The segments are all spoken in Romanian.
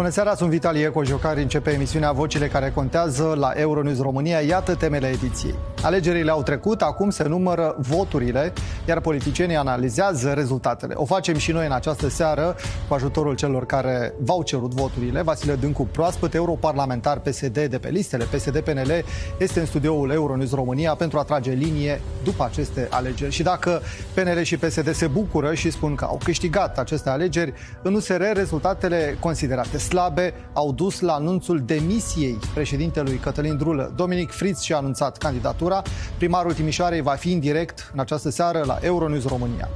Bună seara, sunt Vitalie Cojocari, începe emisiunea Vocile care contează la Euronews România. Iată temele ediției. Alegerile au trecut, acum se numără voturile, iar politicienii analizează rezultatele. O facem și noi în această seară cu ajutorul celor care v-au cerut voturile. Vasile Dâncu, proaspăt europarlamentar PSD de pe listele PSD-PNL, este în studioul Euronews România pentru a trage linie după aceste alegeri. Și dacă PNL și PSD se bucură și spun că au câștigat aceste alegeri, în USR rezultatele considerate slabe au dus la anunțul demisiei președintelui Cătălin Drulă. Dominic Fritz și-a anunțat candidatura. Primarul Timișoarei va fi în direct în această seară la Euronews România.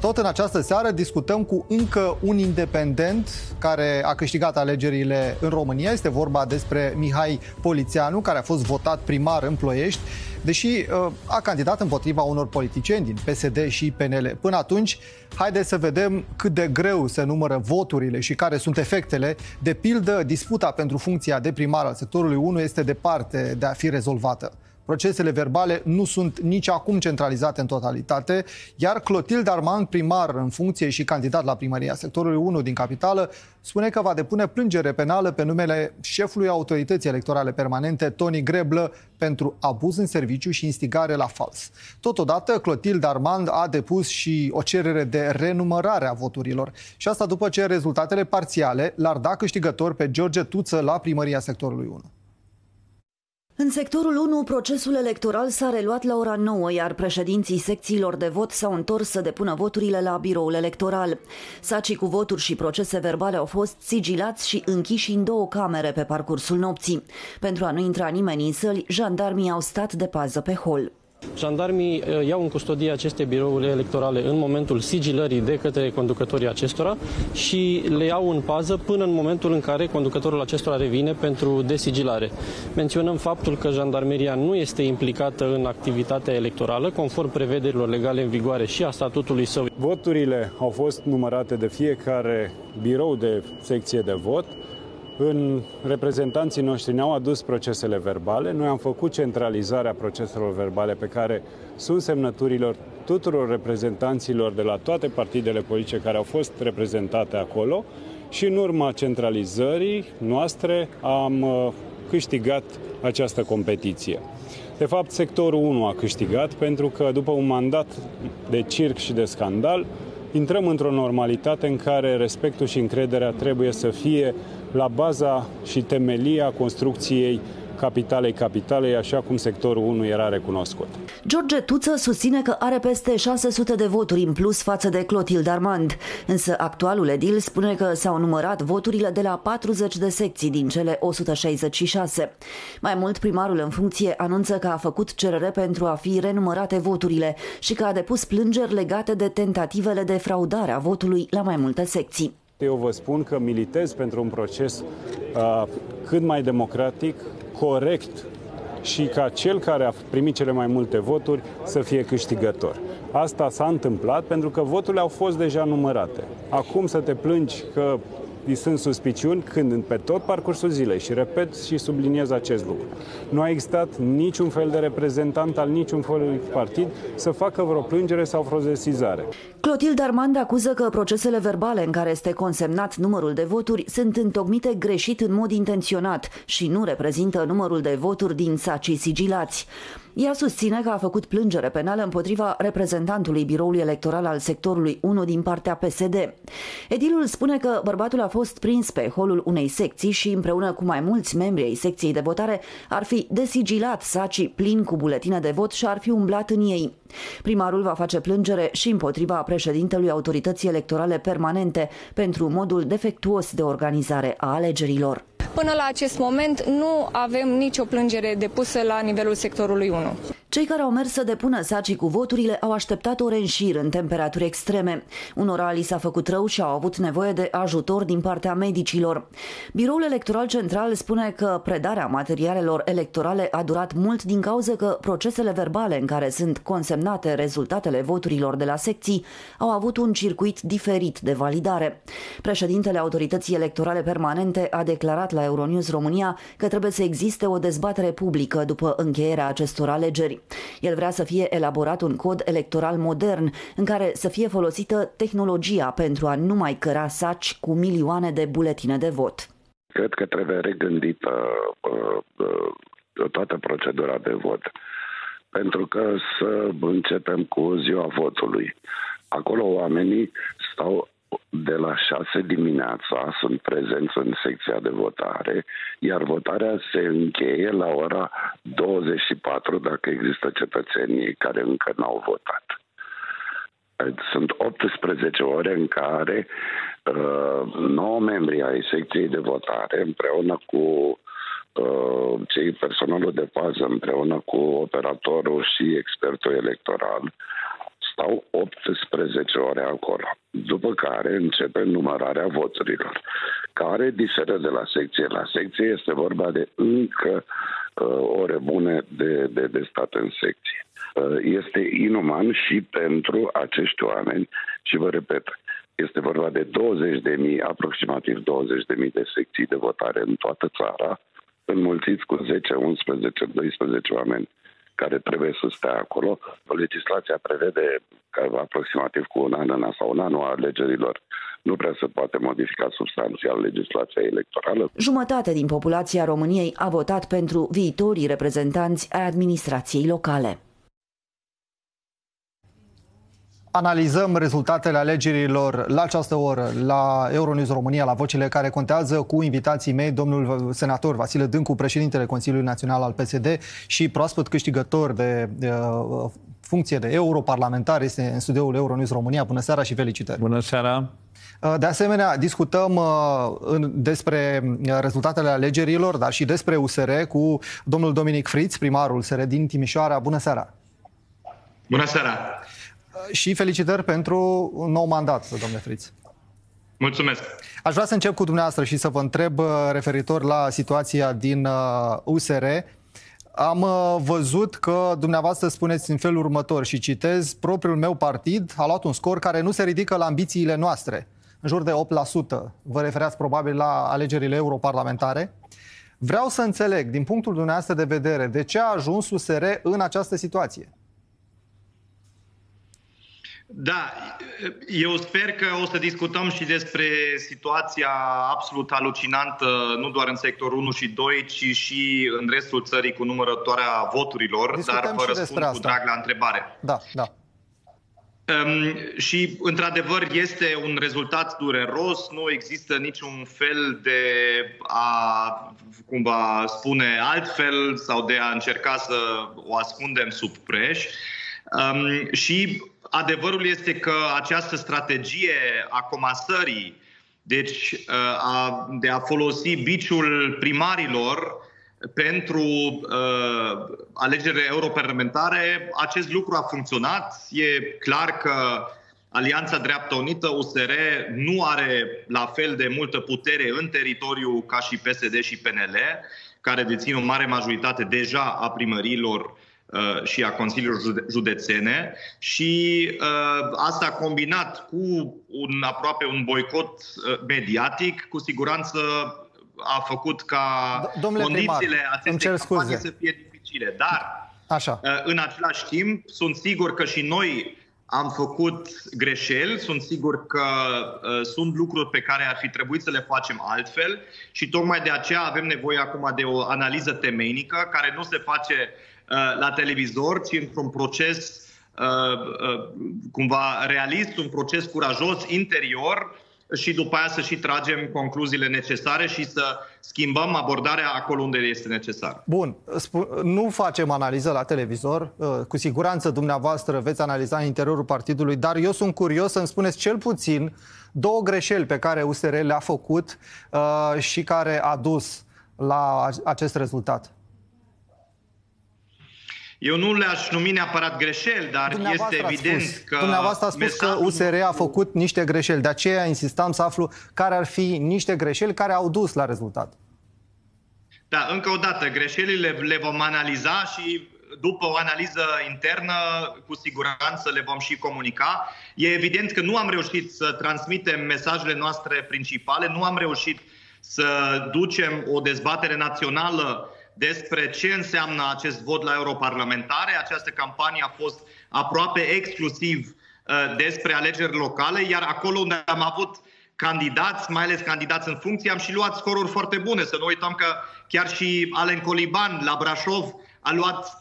Tot în această seară discutăm cu încă un independent care a câștigat alegerile în România. Este vorba despre Mihai Polițianu, care a fost votat primar în Ploiești, deși uh, a candidat împotriva unor politicieni din PSD și PNL. Până atunci, haideți să vedem cât de greu se numără voturile și care sunt efectele. De pildă, disputa pentru funcția de primar al sectorului 1 este departe de a fi rezolvată. Procesele verbale nu sunt nici acum centralizate în totalitate, iar Clotilde Armand, primar în funcție și candidat la primăria sectorului 1 din capitală, spune că va depune plângere penală pe numele șefului autorității electorale permanente, Tony Greblă, pentru abuz în serviciu și instigare la fals. Totodată, Clotilde Armand a depus și o cerere de renumărare a voturilor. Și asta după ce rezultatele parțiale l-ar da câștigător pe George Tuță la primăria sectorului 1. În sectorul 1, procesul electoral s-a reluat la ora 9, iar președinții secțiilor de vot s-au întors să depună voturile la biroul electoral. Sacii cu voturi și procese verbale au fost sigilați și închiși în două camere pe parcursul nopții. Pentru a nu intra nimeni în săli, jandarmii au stat de pază pe hol. Jandarmii uh, iau în custodie aceste birouri electorale în momentul sigilării de către conducătorii acestora și le iau în pază până în momentul în care conducătorul acestora revine pentru desigilare. Menționăm faptul că jandarmeria nu este implicată în activitatea electorală, conform prevederilor legale în vigoare și a statutului său. Voturile au fost numărate de fiecare birou de secție de vot. În reprezentanții noștri ne-au adus procesele verbale, noi am făcut centralizarea proceselor verbale pe care sunt semnăturilor tuturor reprezentanților de la toate partidele politice care au fost reprezentate acolo și în urma centralizării noastre am uh, câștigat această competiție. De fapt, sectorul 1 a câștigat pentru că după un mandat de circ și de scandal, intrăm într-o normalitate în care respectul și încrederea trebuie să fie la baza și temelia construcției capitalei capitalei, așa cum sectorul 1 era recunoscut. George Tuță susține că are peste 600 de voturi în plus față de Clotilde Armand, însă actualul edil spune că s-au numărat voturile de la 40 de secții din cele 166. Mai mult, primarul în funcție anunță că a făcut cerere pentru a fi renumărate voturile și că a depus plângeri legate de tentativele de fraudare a votului la mai multe secții. Eu vă spun că militez pentru un proces uh, cât mai democratic, corect și ca cel care a primit cele mai multe voturi să fie câștigător. Asta s-a întâmplat pentru că voturile au fost deja numărate. Acum să te plângi că îi sunt suspiciuni când pe tot parcursul zilei, și repet și subliniez acest lucru, nu a existat niciun fel de reprezentant al niciun fel de partid să facă vreo plângere sau vreo desizare. Clotilde Armand acuză că procesele verbale în care este consemnat numărul de voturi sunt întocmite greșit în mod intenționat și nu reprezintă numărul de voturi din sacii sigilați. Ea susține că a făcut plângere penală împotriva reprezentantului biroului electoral al sectorului 1 din partea PSD. Edilul spune că bărbatul a fost prins pe holul unei secții și împreună cu mai mulți membri ai secției de votare ar fi desigilat sacii plini cu buletine de vot și ar fi umblat în ei. Primarul va face plângere și împotriva președintelui autorității electorale permanente pentru modul defectuos de organizare a alegerilor. Până la acest moment nu avem nicio plângere depusă la nivelul sectorului 1. Cei care au mers să depună sacii cu voturile au așteptat ore în șir în temperaturi extreme. Unora li s-a făcut rău și au avut nevoie de ajutor din partea medicilor. Biroul Electoral Central spune că predarea materialelor electorale a durat mult din cauza că procesele verbale în care sunt consemnate rezultatele voturilor de la secții au avut un circuit diferit de validare. Președintele Autorității Electorale Permanente a declarat la Euronews România că trebuie să existe o dezbatere publică după încheierea acestor alegeri. El vrea să fie elaborat un cod electoral modern în care să fie folosită tehnologia pentru a nu mai căra saci cu milioane de buletine de vot. Cred că trebuie regândită uh, uh, toată procedura de vot pentru că să începem cu ziua votului. Acolo oamenii stau de la 6 dimineața, sunt prezenți în secția de votare, iar votarea se încheie la ora 24 dacă există cetățenii care încă n-au votat. Sunt 18 ore în care uh, 9 membri ai secției de votare împreună cu Uh, cei personalul de pază împreună cu operatorul și expertul electoral stau 18 ore acolo. După care începe numărarea voturilor, care diferă de la secție la secție. Este vorba de încă uh, ore bune de, de, de stat în secție. Uh, este inuman și pentru acești oameni și vă repet, este vorba de 20.000, aproximativ 20.000 de secții de votare în toată țara, înmulțiți cu 10, 11, 12 oameni care trebuie să stea acolo. Legislația prevede că aproximativ cu un an sau un an a alegerilor nu prea se poate modifica substanțial legislația electorală. Jumătate din populația României a votat pentru viitorii reprezentanți ai administrației locale. Analizăm rezultatele alegerilor la această oră la Euronews România, la vocile care contează cu invitații mei, domnul senator Vasile Dâncu, președintele Consiliului Național al PSD și proaspăt câștigător de, de uh, funcție de europarlamentar, este în studioul Euronews România. Bună seara și felicitări! Bună seara! Uh, de asemenea, discutăm uh, despre rezultatele alegerilor, dar și despre USR cu domnul Dominic Fritz, primarul USR din Timișoara. Bună seara! Bună seara! Și felicitări pentru un nou mandat, domnule Friț. Mulțumesc. Aș vrea să încep cu dumneavoastră și să vă întreb uh, referitor la situația din USR. Uh, Am uh, văzut că dumneavoastră spuneți în felul următor și citez, propriul meu partid a luat un scor care nu se ridică la ambițiile noastre, în jur de 8%. Vă refereați probabil la alegerile europarlamentare. Vreau să înțeleg, din punctul dumneavoastră de vedere, de ce a ajuns USR în această situație? Da, eu sper că o să discutăm și despre situația absolut alucinantă, nu doar în sectorul 1 și 2, ci și în restul țării cu numărătoarea voturilor, Discutăm dar vă răspund cu drag la întrebare. Da, da. Um, și, într-adevăr, este un rezultat dureros, nu există niciun fel de a, cumva spune altfel sau de a încerca să o ascundem sub preș. Um, și adevărul este că această strategie a comasării, deci uh, a, de a folosi biciul primarilor pentru uh, alegerile europarlamentare, acest lucru a funcționat. E clar că Alianța Dreaptă Unită, USR, nu are la fel de multă putere în teritoriu ca și PSD și PNL, care dețin o mare majoritate deja a primărilor Uh, și a Consiliilor Județene și uh, asta combinat cu un aproape un boicot uh, mediatic, cu siguranță a făcut ca Domnule condițiile primar, acestei campanii să fie dificile. Dar, Așa. în același timp, sunt sigur că și noi am făcut greșeli, sunt sigur că uh, sunt lucruri pe care ar fi trebuit să le facem altfel și tocmai de aceea avem nevoie acum de o analiză temeinică care nu se face uh, Uh, la televizor, ci într-un proces uh, uh, cumva realist, un proces curajos, interior și după aia să și tragem concluziile necesare și să schimbăm abordarea acolo unde este necesar. Bun, nu facem analiză la televizor, cu siguranță dumneavoastră veți analiza în interiorul partidului, dar eu sunt curios să-mi spuneți cel puțin două greșeli pe care USR le-a făcut și care a dus la acest rezultat. Eu nu le-aș numi neapărat greșeli, dar este evident spus, că... Dumneavoastră a spus că USR a făcut niște greșeli. De aceea insistam să aflu care ar fi niște greșeli care au dus la rezultat. Da, încă o dată, greșelile le vom analiza și după o analiză internă, cu siguranță le vom și comunica. E evident că nu am reușit să transmitem mesajele noastre principale, nu am reușit să ducem o dezbatere națională despre ce înseamnă acest vot la europarlamentare. Această campanie a fost aproape exclusiv uh, despre alegeri locale, iar acolo unde am avut candidați, mai ales candidați în funcție, am și luat scoruri foarte bune. Să nu uităm că chiar și Alen Coliban la Brașov a luat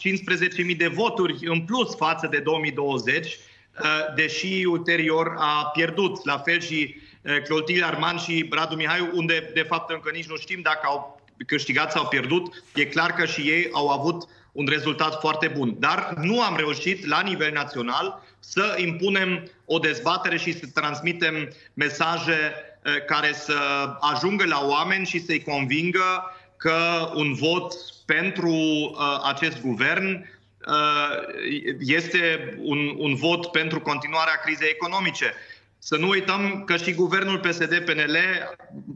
15.000 de voturi în plus față de 2020, uh, deși ulterior a pierdut. La fel și uh, Clotilde Arman și Radu Mihaiu, unde de fapt încă nici nu știm dacă au câștigat sau pierdut. E clar că și ei au avut un rezultat foarte bun. Dar nu am reușit la nivel național să impunem o dezbatere și să transmitem mesaje uh, care să ajungă la oameni și să-i convingă că un vot pentru uh, acest guvern uh, este un, un vot pentru continuarea crizei economice. Să nu uităm că și guvernul PSD-PNL,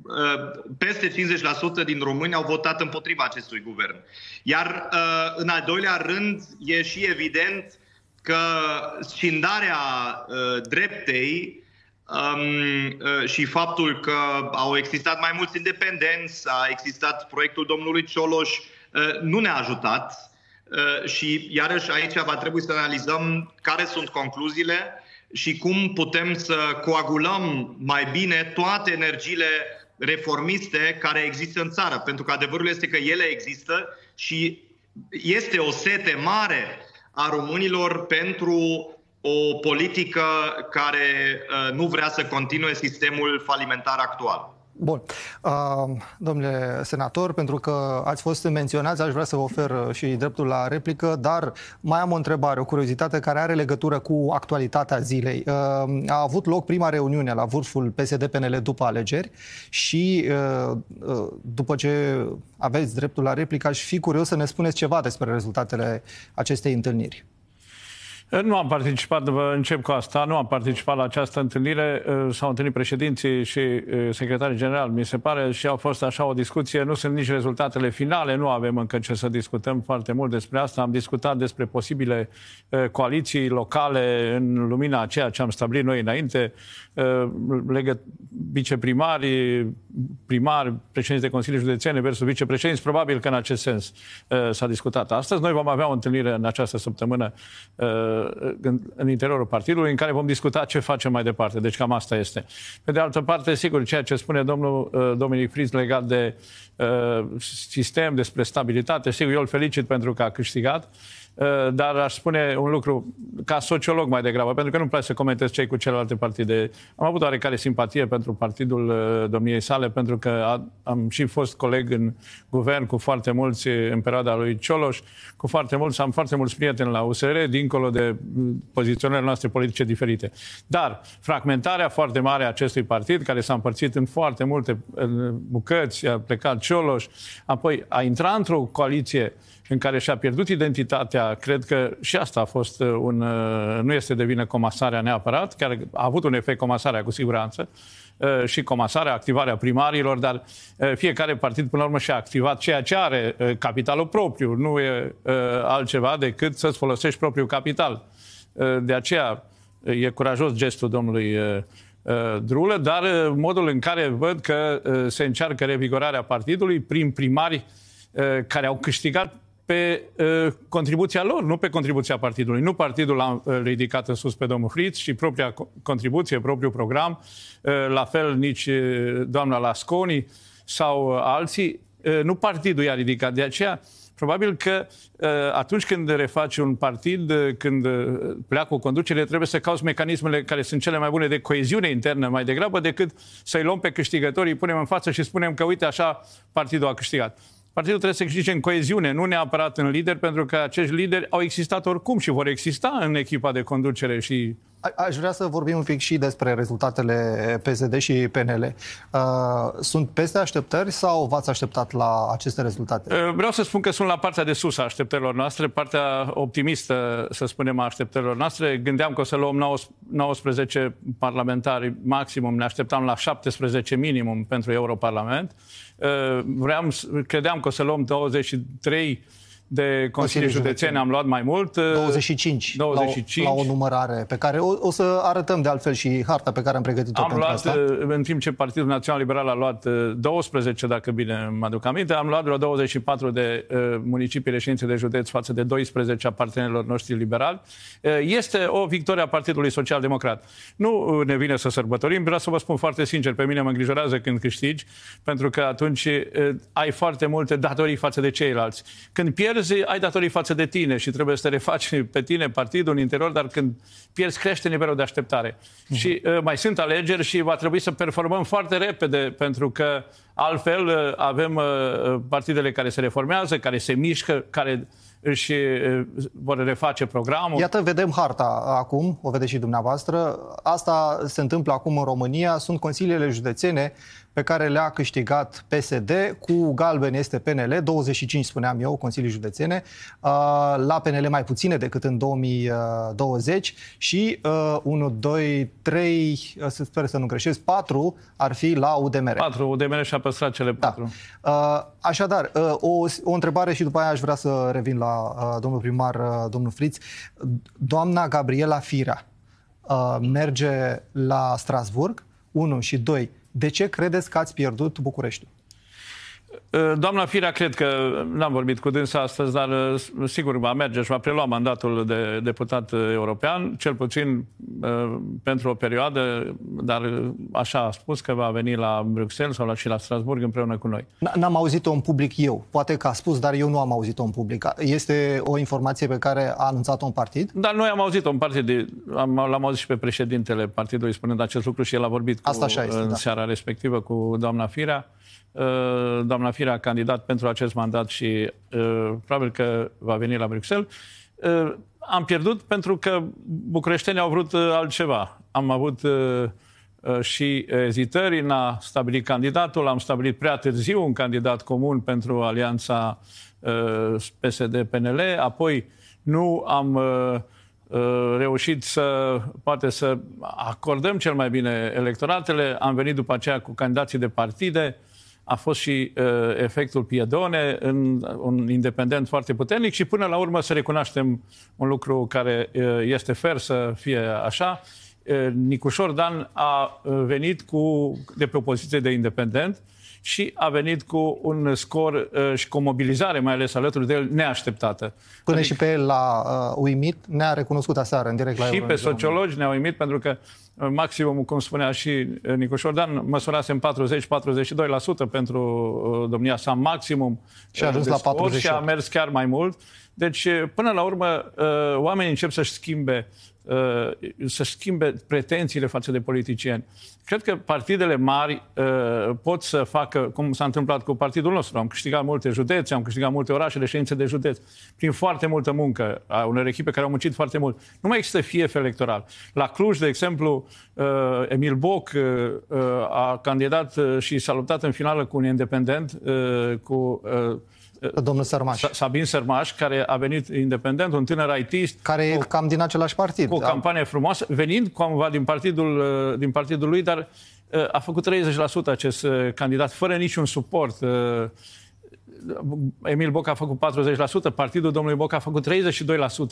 uh, peste 50% din români au votat împotriva acestui guvern. Iar uh, în al doilea rând e și evident că scindarea uh, dreptei um, uh, și faptul că au existat mai mulți independenți, a existat proiectul domnului Cioloș, uh, nu ne-a ajutat. Uh, și iarăși aici va trebui să analizăm care sunt concluziile și cum putem să coagulăm mai bine toate energiile reformiste care există în țară. Pentru că adevărul este că ele există și este o sete mare a românilor pentru o politică care uh, nu vrea să continue sistemul falimentar actual. Bun. Uh, domnule senator, pentru că ați fost menționați, aș vrea să vă ofer și dreptul la replică, dar mai am o întrebare, o curiozitate care are legătură cu actualitatea zilei. Uh, a avut loc prima reuniune la vârful PSD-PNL după alegeri și uh, uh, după ce aveți dreptul la replică, aș fi curios să ne spuneți ceva despre rezultatele acestei întâlniri. Nu am participat, vă încep cu asta, nu am participat la această întâlnire. S-au întâlnit președinții și secretarii general, mi se pare, și a fost așa o discuție. Nu sunt nici rezultatele finale, nu avem încă ce să discutăm foarte mult despre asta. Am discutat despre posibile coaliții locale în lumina a ceea ce am stabilit noi înainte, legă viceprimari, primari, președinți de Consilii Județene versus vicepreședinți. Probabil că în acest sens s-a discutat astăzi. Noi vom avea o întâlnire în această săptămână în, în interiorul partidului, în care vom discuta ce facem mai departe. Deci cam asta este. Pe de altă parte, sigur, ceea ce spune domnul uh, Dominic Friz legat de uh, sistem, despre stabilitate, sigur, eu îl felicit pentru că a câștigat. Uh, dar aș spune un lucru ca sociolog mai degrabă, pentru că nu-mi place să comentez cei cu celelalte partide. Am avut oarecare simpatie pentru partidul uh, domniei sale, pentru că am și fost coleg în guvern cu foarte mulți în perioada lui Cioloș, cu foarte mulți, am foarte mulți prieteni la USR, dincolo de mm, poziționările noastre politice diferite. Dar fragmentarea foarte mare a acestui partid, care s-a împărțit în foarte multe bucăți, a plecat Cioloș, apoi a intrat într-o coaliție în care și-a pierdut identitatea, cred că și asta a fost uh, un... Uh, nu este de vină comasarea neapărat, chiar a avut un efect comasarea cu siguranță, uh, și comasarea, activarea primarilor, dar fiecare partid până la urmă și-a activat ceea ce are capitalul propriu, nu e altceva decât să-ți folosești propriul capital. De aceea e curajos gestul domnului Drulă, dar modul în care văd că se încearcă revigorarea partidului prin primari care au câștigat pe uh, contribuția lor, nu pe contribuția partidului. Nu partidul a uh, ridicat în sus pe domnul Fritz, și propria contribuție, propriul program, uh, la fel nici uh, doamna Lasconi sau uh, alții. Uh, nu partidul i-a ridicat. De aceea, probabil că uh, atunci când refaci un partid, uh, când uh, pleacă o conducere, trebuie să cauți mecanismele care sunt cele mai bune de coeziune internă mai degrabă decât să-i luăm pe câștigătorii, punem în față și spunem că uite așa partidul a câștigat. Partidul trebuie să câștige în coeziune, nu neapărat în lider, pentru că acești lideri au existat oricum și vor exista în echipa de conducere și Aș vrea să vorbim un pic și despre rezultatele PSD și PNL. Uh, sunt peste așteptări sau v-ați așteptat la aceste rezultate? Uh, vreau să spun că sunt la partea de sus a așteptărilor noastre, partea optimistă, să spunem, a așteptărilor noastre. Gândeam că o să luăm 19 parlamentari maximum, ne așteptam la 17 minimum pentru Europarlament. Uh, vreau, credeam că o să luăm 23 de consilii județene am luat mai mult. 25, 25. La, o, la o numărare pe care o, o să arătăm de altfel și harta pe care am pregătit-o am pentru luat, asta. În timp ce Partidul Național Liberal a luat 12, dacă bine mă aduc aminte, am luat vreo 24 de uh, municipii reședințe de județ față de 12 a partenerilor noștri liberali. Uh, este o victorie a Partidului Social Democrat. Nu ne vine să sărbătorim, vreau să vă spun foarte sincer, pe mine mă îngrijorează când câștigi, pentru că atunci uh, ai foarte multe datorii față de ceilalți. Când pierzi, ai datorii față de tine și trebuie să te refaci pe tine, partidul, în interior, dar când pierzi, crește nivelul de așteptare. Uh-huh. Și uh, mai sunt alegeri și va trebui să performăm foarte repede, pentru că altfel uh, avem uh, partidele care se reformează, care se mișcă, care își vor reface programul. Iată, vedem harta acum, o vedeți și dumneavoastră. Asta se întâmplă acum în România. Sunt consiliile județene pe care le-a câștigat PSD, cu galben este PNL, 25 spuneam eu, Consilii Județene, la PNL mai puține decât în 2020 și 1, 2, 3, sper să nu greșesc, 4 ar fi la UDMR. 4, UDMR și-a păstrat cele 4. Da. Așadar, o, o întrebare și după aia aș vrea să revin la domnul primar, domnul Friț. Doamna Gabriela Firea merge la Strasburg, 1 și 2 de ce credeți că ați pierdut Bucureștiul? Uh, doamna Firea, cred că n-am vorbit cu dânsa astăzi, dar uh, sigur va merge și va prelua mandatul de deputat uh, european, cel puțin pentru o perioadă, dar așa a spus că va veni la Bruxelles sau la, și la Strasburg împreună cu noi. N-am auzit-o în public eu. Poate că a spus, dar eu nu am auzit-o în public. Este o informație pe care a anunțat-o în partid? Dar noi am auzit-o în partid. Am, l-am auzit și pe președintele partidului spunând acest lucru și el a vorbit cu, Asta așa este, în da. seara respectivă cu doamna Firea. Uh, doamna Firea a candidat pentru acest mandat și uh, probabil că va veni la Bruxelles. Uh, am pierdut pentru că bucureștenii au vrut altceva. Am avut și ezitări în a stabili candidatul. Am stabilit prea târziu un candidat comun pentru alianța PSD-PNL. Apoi nu am reușit să, poate să acordăm cel mai bine electoratele. Am venit după aceea cu candidații de partide a fost și uh, efectul Piedone, în, un independent foarte puternic și până la urmă să recunoaștem un lucru care uh, este fer să fie așa. Uh, Nicușor Dan a uh, venit cu, de pe o poziție de independent și a venit cu un scor uh, și cu o mobilizare, mai ales alături de el, neașteptată. Până adică, și pe el l-a uh, uimit, ne-a recunoscut aseară în direct la Și pe sociologi ne-a uimit pentru că uh, maximum, cum spunea și uh, Nicu Șordan, măsurase 40-42% pentru uh, domnia sa maximum. Și a ajuns la 48. Și a mers chiar mai mult. Deci, până la urmă, oamenii încep să-și schimbe Uh, să schimbe pretențiile față de politicieni. Cred că partidele mari uh, pot să facă, cum s-a întâmplat cu partidul nostru. Am câștigat multe județe, am câștigat multe orașe, reședințe de județ, prin foarte multă muncă a unor echipe care au muncit foarte mult. Nu mai există fief electoral. La Cluj, de exemplu, uh, Emil Boc a candidat și s-a luptat în finală cu un independent, cu Domnul Sărmaș. Sabin Sărmaș, care a venit independent, un tânăr ITist. Care e cam din același partid. Cu o da? campanie frumoasă, venind cumva din partidul, uh, din partidul lui, dar uh, a făcut 30% acest uh, candidat, fără niciun suport. Emil Boc a făcut 40%, partidul domnului Boc a făcut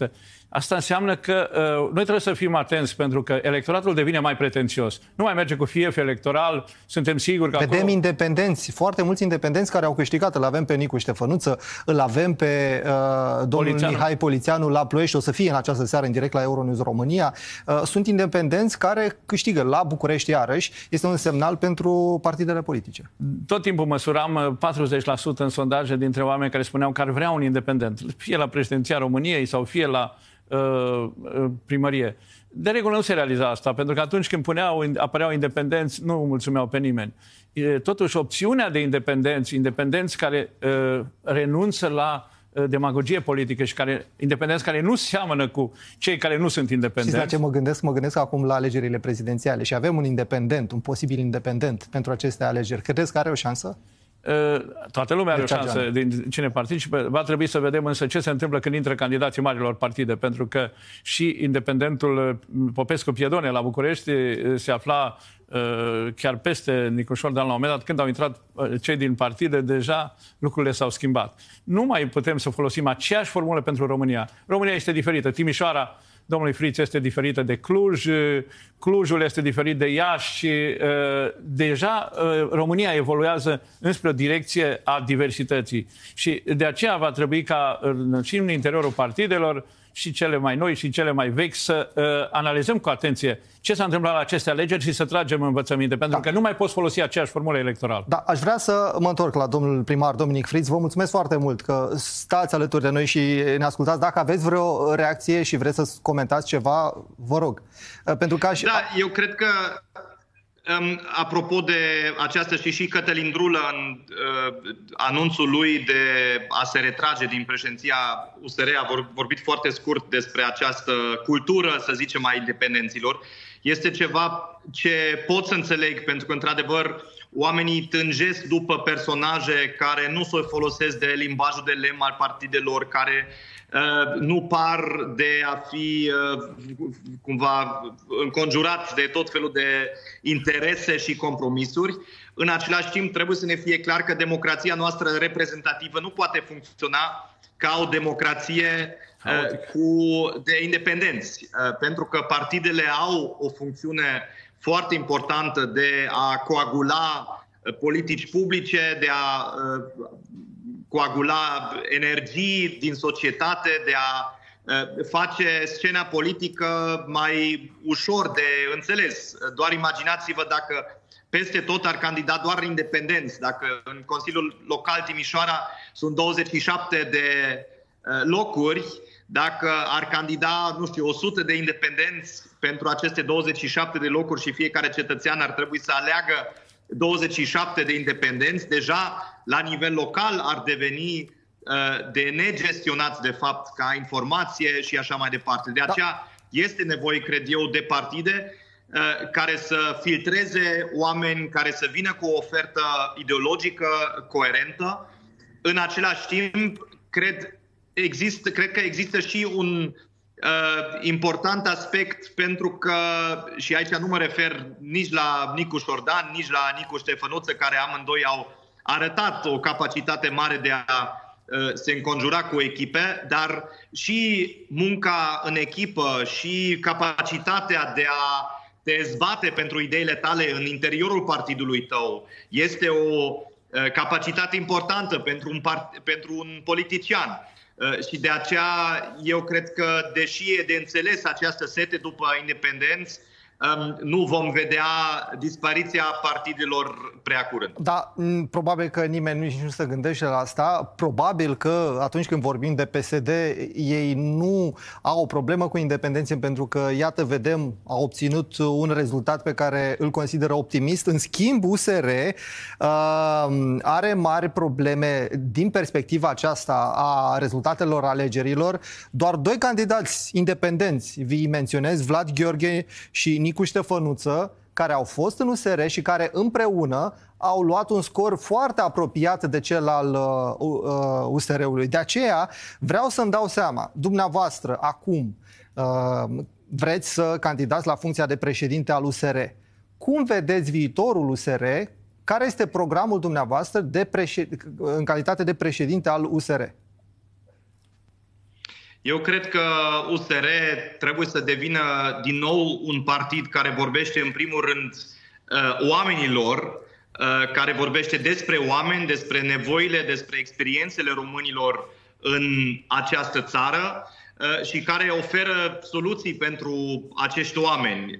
32%. Asta înseamnă că uh, noi trebuie să fim atenți pentru că electoratul devine mai pretențios. Nu mai merge cu fief electoral, suntem siguri că Vedem acolo... independenți, foarte mulți independenți care au câștigat. Îl avem pe Nicu Ștefănuță, îl avem pe uh, domnul Polițianu. Mihai Polițianu la Ploiești, o să fie în această seară în direct la Euronews România. Uh, sunt independenți care câștigă la București iarăși. Este un semnal pentru partidele politice. Tot timpul măsuram 40% uh, în sondaj mesaje dintre oameni care spuneau că ar vrea un independent, fie la președinția României sau fie la uh, uh, primărie. De regulă nu se realiza asta, pentru că atunci când puneau, apăreau independenți, nu mulțumeau pe nimeni. E, totuși, opțiunea de independenți, independenți care uh, renunță la uh, demagogie politică și care, independenți care nu seamănă cu cei care nu sunt independenți. Știți la ce mă gândesc? Mă gândesc acum la alegerile prezidențiale și avem un independent, un posibil independent pentru aceste alegeri. Credeți că are o șansă? Toată lumea are o șansă din cine participă. Va trebui să vedem însă ce se întâmplă când intră candidații marilor partide, pentru că și independentul Popescu Piedone la București se afla chiar peste Nicușor, dar la un moment dat, când au intrat cei din partide, deja lucrurile s-au schimbat. Nu mai putem să folosim aceeași formulă pentru România. România este diferită. Timișoara domnului Friț este diferită de Cluj, Clujul este diferit de Iași și uh, deja uh, România evoluează înspre o direcție a diversității. Și de aceea va trebui ca uh, și în interiorul partidelor și cele mai noi și cele mai vechi să uh, analizăm cu atenție ce s-a întâmplat la aceste alegeri și să tragem învățăminte, pentru da. că nu mai poți folosi aceeași formulă electorală. Da, aș vrea să mă întorc la domnul primar Dominic Fritz. Vă mulțumesc foarte mult că stați alături de noi și ne ascultați. Dacă aveți vreo reacție și vreți să comentați ceva, vă rog. Uh, pentru că aș... Da, eu cred că Um, apropo de această și și Cătălin Drulă în uh, anunțul lui de a se retrage din președinția USR a vorbit foarte scurt despre această cultură, să zicem, a independenților. Este ceva ce pot să înțeleg, pentru că, într-adevăr, oamenii tânjesc după personaje care nu se folosesc de limbajul de lem al partidelor, care uh, nu par de a fi uh, cumva înconjurat de tot felul de interese și compromisuri. În același timp, trebuie să ne fie clar că democrația noastră reprezentativă nu poate funcționa ca o democrație uh, cu, de independenți, pentru că partidele au o funcțiune foarte importantă de a coagula uh, politici publice, de a uh, coagula energii din societate, de a uh, face scena politică mai ușor de înțeles. Doar imaginați-vă dacă peste tot ar candida doar independenți, dacă în Consiliul Local Timișoara sunt 27 de locuri, dacă ar candida, nu știu, 100 de independenți pentru aceste 27 de locuri și fiecare cetățean ar trebui să aleagă 27 de independenți, deja la nivel local ar deveni uh, de negestionați de fapt ca informație și așa mai departe. De aceea este nevoie, cred eu, de partide uh, care să filtreze oameni, care să vină cu o ofertă ideologică coerentă. În același timp, cred există, cred că există și un uh, important aspect pentru că, și aici nu mă refer nici la Nicu Șordan, nici la Nicu Ștefănuță, care amândoi au arătat o capacitate mare de a uh, se înconjura cu echipe, dar și munca în echipă și capacitatea de a te zbate pentru ideile tale în interiorul partidului tău este o uh, capacitate importantă pentru un, part- pentru un politician. Uh, și de aceea eu cred că, deși e de înțeles această sete după independență, um, nu vom vedea dispariția partidelor prea curând. Da, probabil că nimeni nici nu se gândește la asta. Probabil că atunci când vorbim de PSD, ei nu au o problemă cu independenție pentru că, iată, vedem, au obținut un rezultat pe care îl consideră optimist. În schimb, USR uh, are mari probleme din perspectiva aceasta a rezultatelor alegerilor. Doar doi candidați independenți, vi menționez, Vlad Gheorghe și Nicu Nicu Ștefănuță, care au fost în USR și care împreună au luat un scor foarte apropiat de cel al uh, uh, USR-ului. De aceea vreau să-mi dau seama, dumneavoastră, acum, uh, vreți să candidați la funcția de președinte al USR. Cum vedeți viitorul USR? Care este programul dumneavoastră de președ... în calitate de președinte al USR? Eu cred că USR trebuie să devină din nou un partid care vorbește în primul rând uh, oamenilor, uh, care vorbește despre oameni, despre nevoile, despre experiențele românilor în această țară uh, și care oferă soluții pentru acești oameni.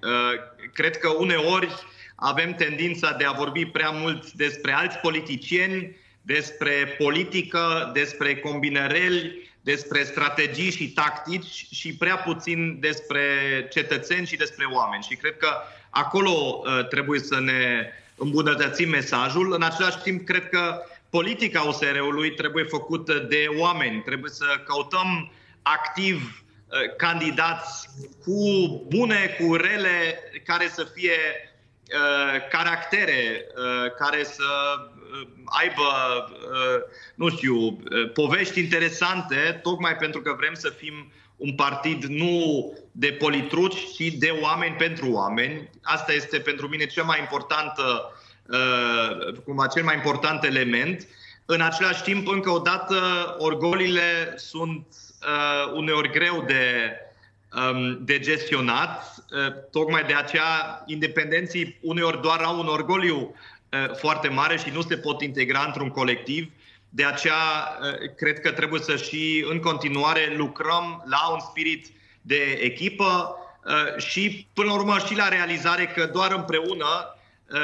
Cred că uneori avem tendința de a vorbi prea mult despre alți politicieni, despre politică, despre combinăreli, despre strategii și tactici și prea puțin despre cetățeni și despre oameni. Și cred că acolo uh, trebuie să ne îmbunătățim mesajul. În același timp, cred că politica USR-ului trebuie făcută de oameni. Trebuie să căutăm activ uh, candidați cu bune, cu rele, care să fie caractere care să aibă, nu știu, povești interesante, tocmai pentru că vrem să fim un partid nu de politruci, ci de oameni pentru oameni. Asta este pentru mine cel mai important, cum cel mai important element. În același timp, încă o dată, orgolile sunt uh, uneori greu de, um, de gestionat. Uh, tocmai de aceea, independenții uneori doar au un orgoliu uh, foarte mare și nu se pot integra într-un colectiv. De aceea, uh, cred că trebuie să și în continuare lucrăm la un spirit de echipă uh, și, până la urmă, și la realizare că doar împreună uh,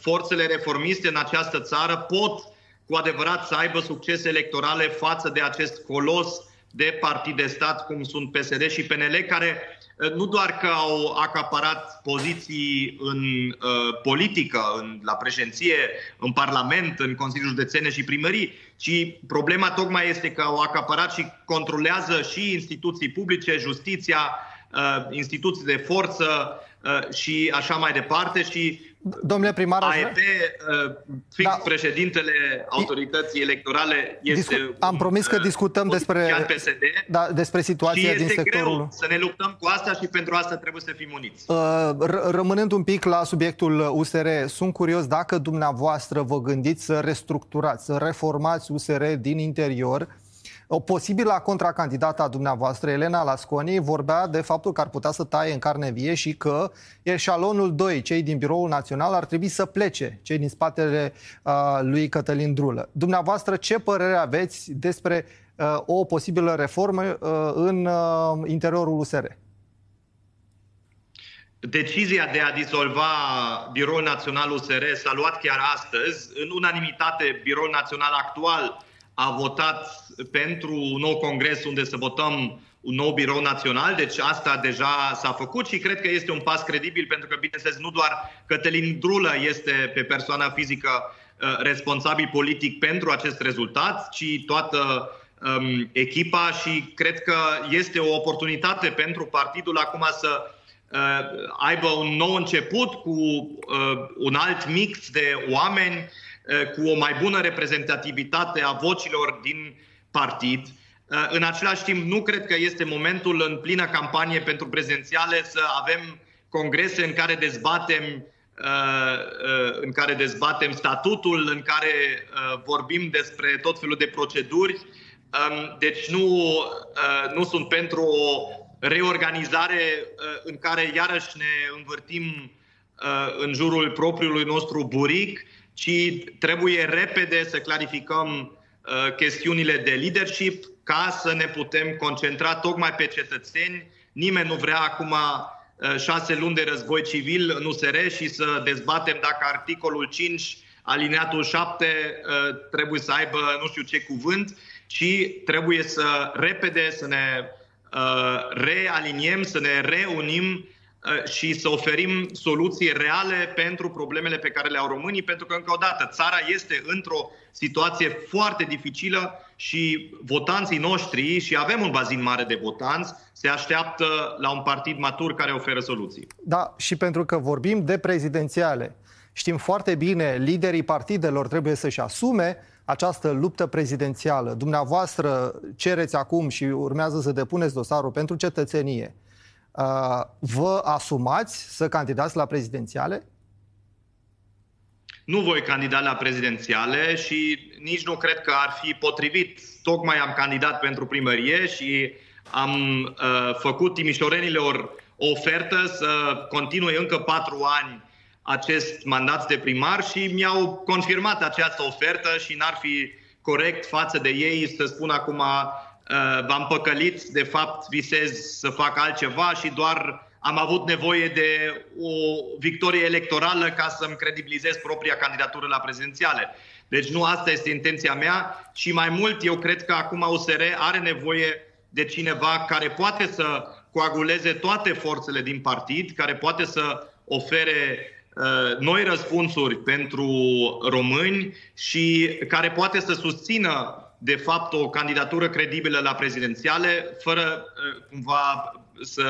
forțele reformiste în această țară pot cu adevărat să aibă succese electorale față de acest colos de partid de stat cum sunt PSD și PNL, care uh, nu doar că au acaparat poziții în uh, politică, în, la președinție, în Parlament, în Consiliul Județene și primării, ci problema tocmai este că au acaparat și controlează și instituții publice, justiția, uh, instituții de forță uh, și așa mai departe. Și Domnule primar, AEP, uh, fix da. președintele autorității electorale este Discu- Am promis că uh, discutăm despre, PSD da, despre situația și din sectorul... greu să ne luptăm cu asta și pentru asta trebuie să fim uniți. Uh, rămânând un pic la subiectul USR, sunt curios dacă dumneavoastră vă gândiți să restructurați, să reformați USR din interior o posibilă contracandidată a dumneavoastră, Elena Lasconi, vorbea de faptul că ar putea să taie în carne vie și că eșalonul 2, cei din Biroul Național, ar trebui să plece, cei din spatele uh, lui Cătălin Drulă. Dumneavoastră, ce părere aveți despre uh, o posibilă reformă uh, în uh, interiorul USR? Decizia de a dizolva Biroul Național USR s-a luat chiar astăzi. În unanimitate, Biroul Național actual a votat pentru un nou congres unde să votăm un nou birou național, deci asta deja s-a făcut și cred că este un pas credibil pentru că, bineînțeles, nu doar Cătălin Drulă este pe persoana fizică uh, responsabil politic pentru acest rezultat, ci toată um, echipa și cred că este o oportunitate pentru partidul acum să uh, aibă un nou început cu uh, un alt mix de oameni Eh, cu o mai bună reprezentativitate a vocilor din partid. Eh, în același timp, nu cred că este momentul în plină campanie pentru prezidențiale să avem congrese în care dezbatem eh, în care dezbatem statutul, în care vorbim despre tot felul de proceduri. Deci nu, nu sunt pentru o reorganizare în care iarăși ne învârtim în jurul propriului nostru buric ci trebuie repede să clarificăm uh, chestiunile de leadership ca să ne putem concentra tocmai pe cetățeni. Nimeni nu vrea acum uh, șase luni de război civil în USR și să dezbatem dacă articolul 5 alineatul 7 uh, trebuie să aibă nu știu ce cuvânt, ci trebuie să repede să ne uh, realiniem, să ne reunim Uh, și să oferim soluții reale pentru problemele pe care le au românii, pentru că, încă o dată, țara este într-o situație foarte dificilă și votanții noștri, și avem un bazin mare de votanți, se așteaptă la un partid matur care oferă soluții. Da, și pentru că vorbim de prezidențiale, știm foarte bine, liderii partidelor trebuie să-și asume această luptă prezidențială. Dumneavoastră cereți acum și urmează să depuneți dosarul pentru cetățenie Uh, vă asumați să candidați la prezidențiale? Nu voi candida la prezidențiale și nici nu cred că ar fi potrivit. Tocmai am candidat pentru primărie și am uh, făcut timișorenilor o ofertă să continue încă patru ani acest mandat de primar și mi-au confirmat această ofertă și n-ar fi corect față de ei să spun acum Uh, v-am păcălit, de fapt visez să fac altceva și doar am avut nevoie de o victorie electorală ca să-mi credibilizez propria candidatură la prezidențiale. Deci nu asta este intenția mea și mai mult eu cred că acum USR are nevoie de cineva care poate să coaguleze toate forțele din partid, care poate să ofere uh, noi răspunsuri pentru români și care poate să susțină de fapt o candidatură credibilă la prezidențiale, fără cumva să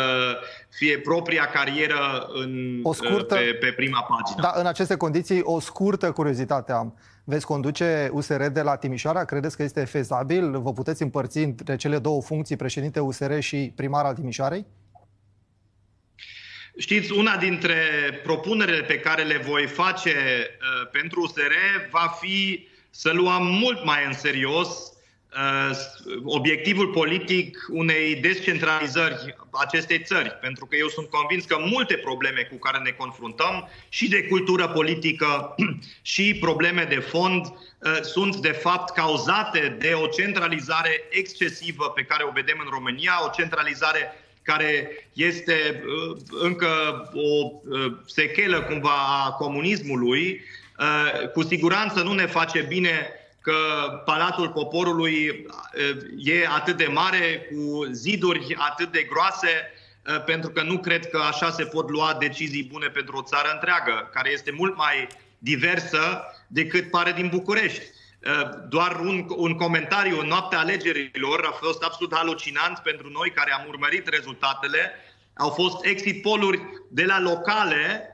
fie propria carieră în, o scurtă, pe, pe prima pagină. Da, în aceste condiții, o scurtă curiozitate am. Veți conduce USR de la Timișoara? Credeți că este fezabil? Vă puteți împărți între cele două funcții, președinte USR și primar al Timișoarei? Știți, una dintre propunerile pe care le voi face uh, pentru USR va fi să luăm mult mai în serios Uh, obiectivul politic unei descentralizări acestei țări, pentru că eu sunt convins că multe probleme cu care ne confruntăm, și de cultură politică, și probleme de fond, uh, sunt de fapt cauzate de o centralizare excesivă pe care o vedem în România, o centralizare care este uh, încă o sechelă cumva a comunismului, cu siguranță nu ne face bine că Palatul Poporului e atât de mare, cu ziduri atât de groase, pentru că nu cred că așa se pot lua decizii bune pentru o țară întreagă, care este mult mai diversă decât pare din București. Doar un, un comentariu în noaptea alegerilor a fost absolut halucinant pentru noi care am urmărit rezultatele. Au fost exit poluri de la locale Uh,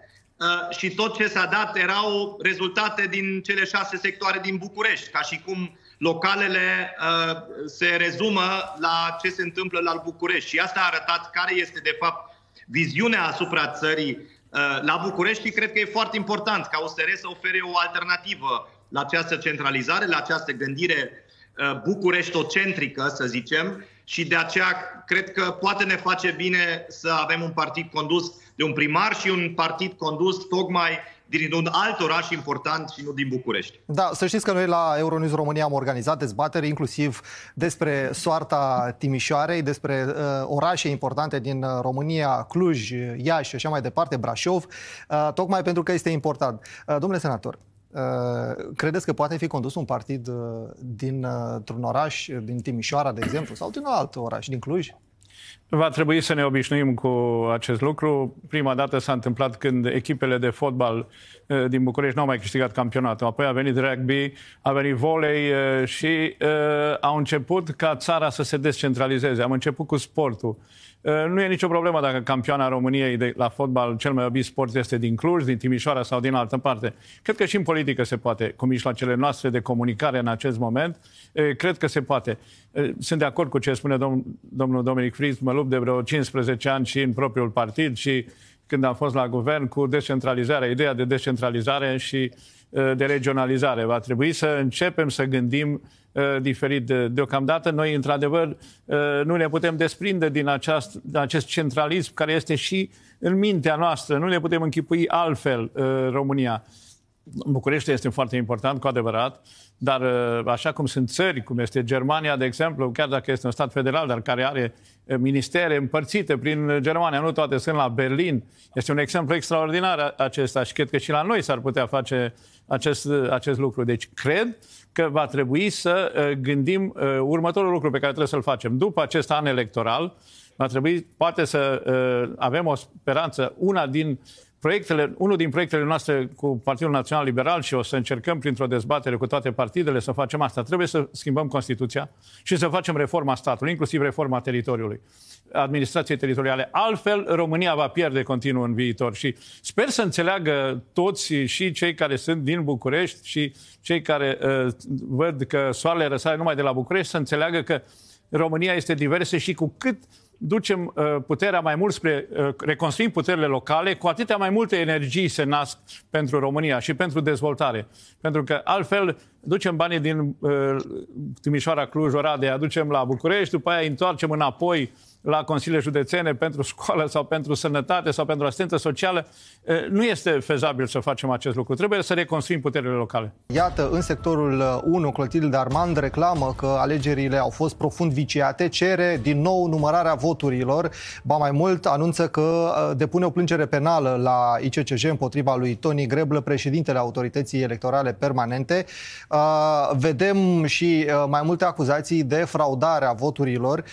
și tot ce s-a dat erau rezultate din cele șase sectoare din București, ca și cum localele uh, se rezumă la ce se întâmplă la București. Și asta a arătat care este, de fapt, viziunea asupra țării uh, la București și cred că e foarte important ca USR să ofere o alternativă la această centralizare, la această gândire bucureștocentrică, să zicem, și de aceea cred că poate ne face bine să avem un partid condus de un primar și un partid condus tocmai din un alt oraș important și nu din București. Da, să știți că noi la Euronews România am organizat dezbateri inclusiv despre soarta Timișoarei, despre uh, orașe importante din uh, România, Cluj, Iași și așa mai departe, Brașov, uh, tocmai pentru că este important. Uh, domnule senator, Uh, credeți că poate fi condus un partid uh, dintr-un oraș, din Timișoara, de exemplu, sau din alt oraș, din Cluj? Va trebui să ne obișnuim cu acest lucru. Prima dată s-a întâmplat când echipele de fotbal uh, din București nu au mai câștigat campionatul. Apoi a venit rugby, a venit volei și uh, au început ca țara să se descentralizeze. Am început cu sportul. Uh, nu e nicio problemă dacă campioana României de, la fotbal, cel mai iubit sport este din Cluj, din Timișoara sau din altă parte. Cred că și în politică se poate, cu mijloacele noastre de comunicare în acest moment, uh, cred că se poate. Uh, sunt de acord cu ce spune domn, domnul Dominic Fritz, mă lupt de vreo 15 ani și în propriul partid și când am fost la guvern cu descentralizarea, ideea de descentralizare și de regionalizare. Va trebui să începem să gândim Uh, diferit de, deocamdată. Noi, într-adevăr, uh, nu ne putem desprinde din aceast, acest centralism care este și în mintea noastră. Nu ne putem închipui altfel uh, România. București este foarte important, cu adevărat, dar așa cum sunt țări, cum este Germania, de exemplu, chiar dacă este un stat federal, dar care are ministere împărțite prin Germania, nu toate sunt la Berlin, este un exemplu extraordinar acesta și cred că și la noi s-ar putea face acest, acest lucru. Deci cred că va trebui să uh, gândim uh, următorul lucru pe care trebuie să-l facem. După acest an electoral, va trebui poate să uh, avem o speranță, una din proiectele, unul din proiectele noastre cu Partidul Național Liberal și o să încercăm printr-o dezbatere cu toate partidele să facem asta. Trebuie să schimbăm Constituția și să facem reforma statului, inclusiv reforma teritoriului, administrației teritoriale. Altfel, România va pierde continuu în viitor și sper să înțeleagă toți și cei care sunt din București și cei care uh, văd că soarele răsare numai de la București să înțeleagă că România este diversă și cu cât ducem uh, puterea mai mult spre, uh, reconstruim puterile locale, cu atâtea mai multe energii se nasc pentru România și pentru dezvoltare. Pentru că altfel ducem banii din uh, Timișoara, Cluj, Oradea, aducem la București, după aia întoarcem înapoi la consiliile județene pentru școală sau pentru sănătate sau pentru asistență socială, nu este fezabil să facem acest lucru. Trebuie să reconstruim puterile locale. Iată, în sectorul 1, Clotilde Armand reclamă că alegerile au fost profund viciate, cere din nou numărarea voturilor, ba mai mult anunță că depune o plângere penală la ICCJ împotriva lui Toni Greblă, președintele Autorității Electorale Permanente. Vedem și mai multe acuzații de fraudare a voturilor.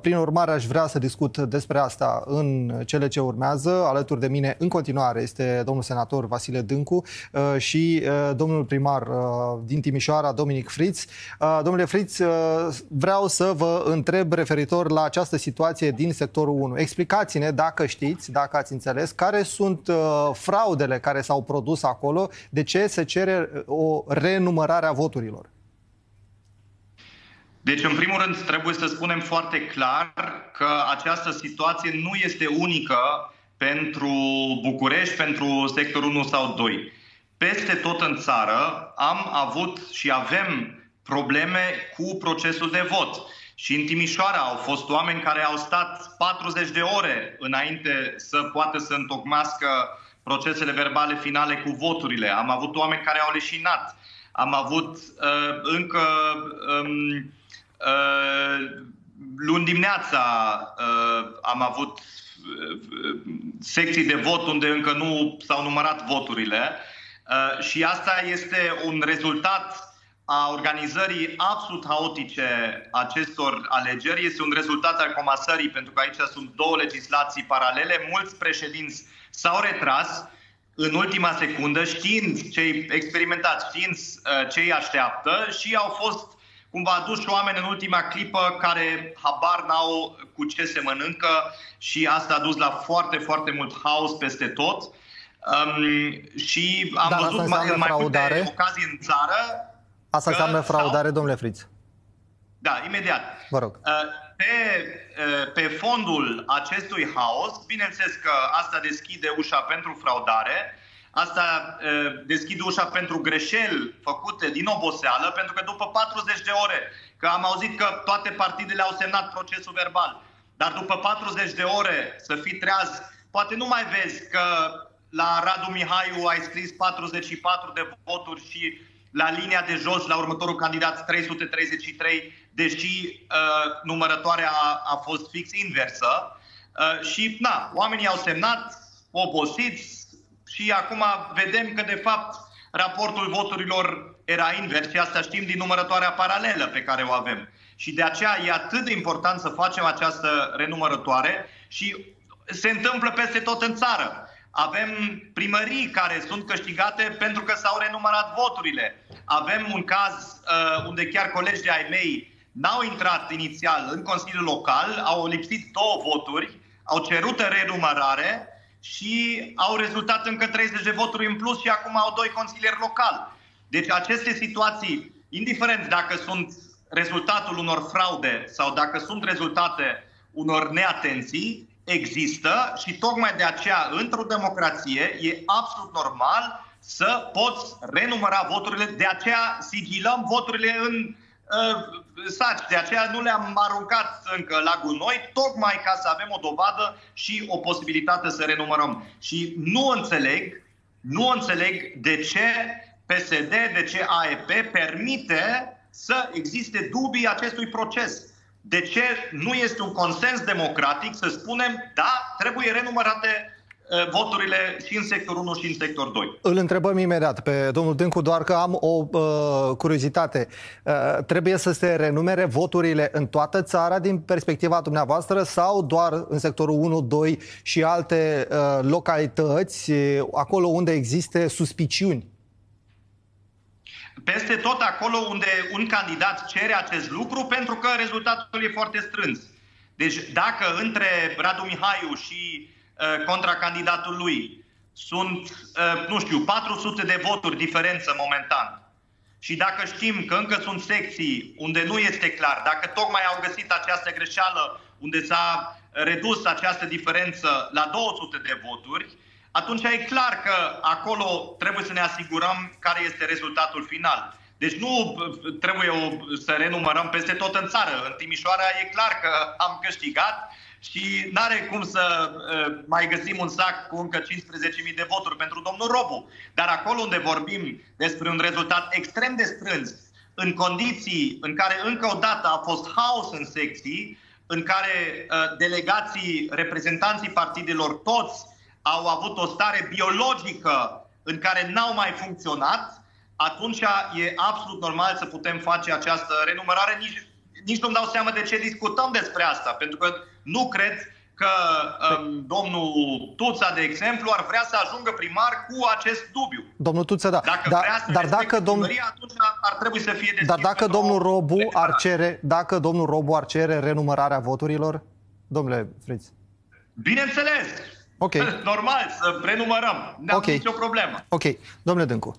Prin urmare, aș vrea să discut despre asta în cele ce urmează. Alături de mine în continuare este domnul senator Vasile Dâncu și domnul primar din Timișoara, Dominic Fritz. Domnule Fritz, vreau să vă întreb referitor la această situație din sectorul 1. Explicați-ne, dacă știți, dacă ați înțeles, care sunt fraudele care s-au produs acolo, de ce se cere o renumărare a voturilor. Deci, în primul rând, trebuie să spunem foarte clar că această situație nu este unică pentru București, pentru sectorul 1 sau 2. Peste tot în țară am avut și avem probleme cu procesul de vot. Și în Timișoara au fost oameni care au stat 40 de ore înainte să poată să întocmească procesele verbale finale cu voturile. Am avut oameni care au leșinat. Am avut uh, încă um, Uh, luni dimineața uh, am avut uh, secții de vot unde încă nu s-au numărat voturile și asta este un rezultat a organizării absolut haotice acestor alegeri. Este un rezultat al comasării, pentru că aici sunt două legislații paralele. Mulți președinți s-au retras în ultima secundă, știind cei experimentați, știind ce așteaptă și au fost cumva aduși oameni în ultima clipă care habar n-au cu ce se mănâncă și asta a dus la foarte, foarte mult haos peste tot. Um, și am Dar văzut mai, mai fraudare? multe ocazii în țară. Asta înseamnă fraudare, sau... domnule Friț? Da, imediat. Vă rog. Uh, pe, uh, pe fondul acestui haos, bineînțeles că asta deschide ușa pentru fraudare, Asta deschide ușa pentru greșeli făcute din oboseală, pentru că după 40 de ore, că am auzit că toate partidele au semnat procesul verbal, dar după 40 de ore să fii treaz, poate nu mai vezi că la Radu Mihaiu ai scris 44 de voturi și la linia de jos, la următorul candidat, 333, deși uh, numărătoarea a, a fost fix inversă. Uh, și, na, oamenii au semnat, obosiți, și acum vedem că, de fapt, raportul voturilor era invers și asta știm din numărătoarea paralelă pe care o avem. Și de aceea e atât de important să facem această renumărătoare și se întâmplă peste tot în țară. Avem primării care sunt câștigate pentru că s-au renumărat voturile. Avem un caz uh, unde chiar colegi de ai mei n-au intrat inițial în Consiliul Local, au lipsit două voturi, au cerut renumărare și au rezultat încă 30 de voturi în plus și acum au doi consilieri locali. Deci aceste situații, indiferent dacă sunt rezultatul unor fraude sau dacă sunt rezultate unor neatenții, există și tocmai de aceea, într-o democrație, e absolut normal să poți renumăra voturile. De aceea sigilăm voturile în uh, saci. De aceea nu le-am aruncat încă la gunoi, tocmai ca să avem o dovadă și o posibilitate să renumărăm. Și nu înțeleg, nu înțeleg de ce PSD, de ce AEP permite să existe dubii acestui proces. De ce nu este un consens democratic să spunem, da, trebuie renumărate Uh, voturile și în sector 1 și în sector 2. Îl întrebăm imediat pe domnul Dâncu, doar că am o uh, curiozitate. Uh, trebuie să se renumere voturile în toată țara din perspectiva dumneavoastră sau doar în sectorul 1, 2 și alte uh, localități, acolo unde există suspiciuni? Peste tot acolo unde un candidat cere acest lucru pentru că rezultatul e foarte strâns. Deci dacă între Radu Mihaiu și Uh, contra candidatul lui. Sunt, uh, nu știu, 400 de voturi diferență momentan. Și dacă știm că încă sunt secții unde nu este clar, dacă tocmai au găsit această greșeală unde s-a redus această diferență la 200 de voturi, atunci e clar că acolo trebuie să ne asigurăm care este rezultatul final. Deci nu uh, trebuie să renumărăm peste tot în țară. În Timișoara e clar că am câștigat, și nu are cum să uh, mai găsim un sac cu încă 15.000 de voturi pentru domnul Robu. Dar acolo unde vorbim despre un rezultat extrem de strâns, în condiții în care încă o dată a fost haos în secții, în care uh, delegații, reprezentanții partidelor toți au avut o stare biologică în care n-au mai funcționat, atunci e absolut normal să putem face această renumărare. Nici nici nu-mi dau seama de ce discutăm despre asta, pentru că nu cred că um, domnul Tuța, de exemplu, ar vrea să ajungă primar cu acest dubiu. Domnul Tuța, da. Dacă da, vrea să dar dacă domnul atunci ar trebui să fie deschis Dar dacă domnul Robu ar cere, dacă domnul Robu ar cere renumărarea voturilor, domnule Fritz. Bineînțeles. Ok. Normal, să renumărăm. Nu okay. nicio problemă. Ok. Domnule Dâncu,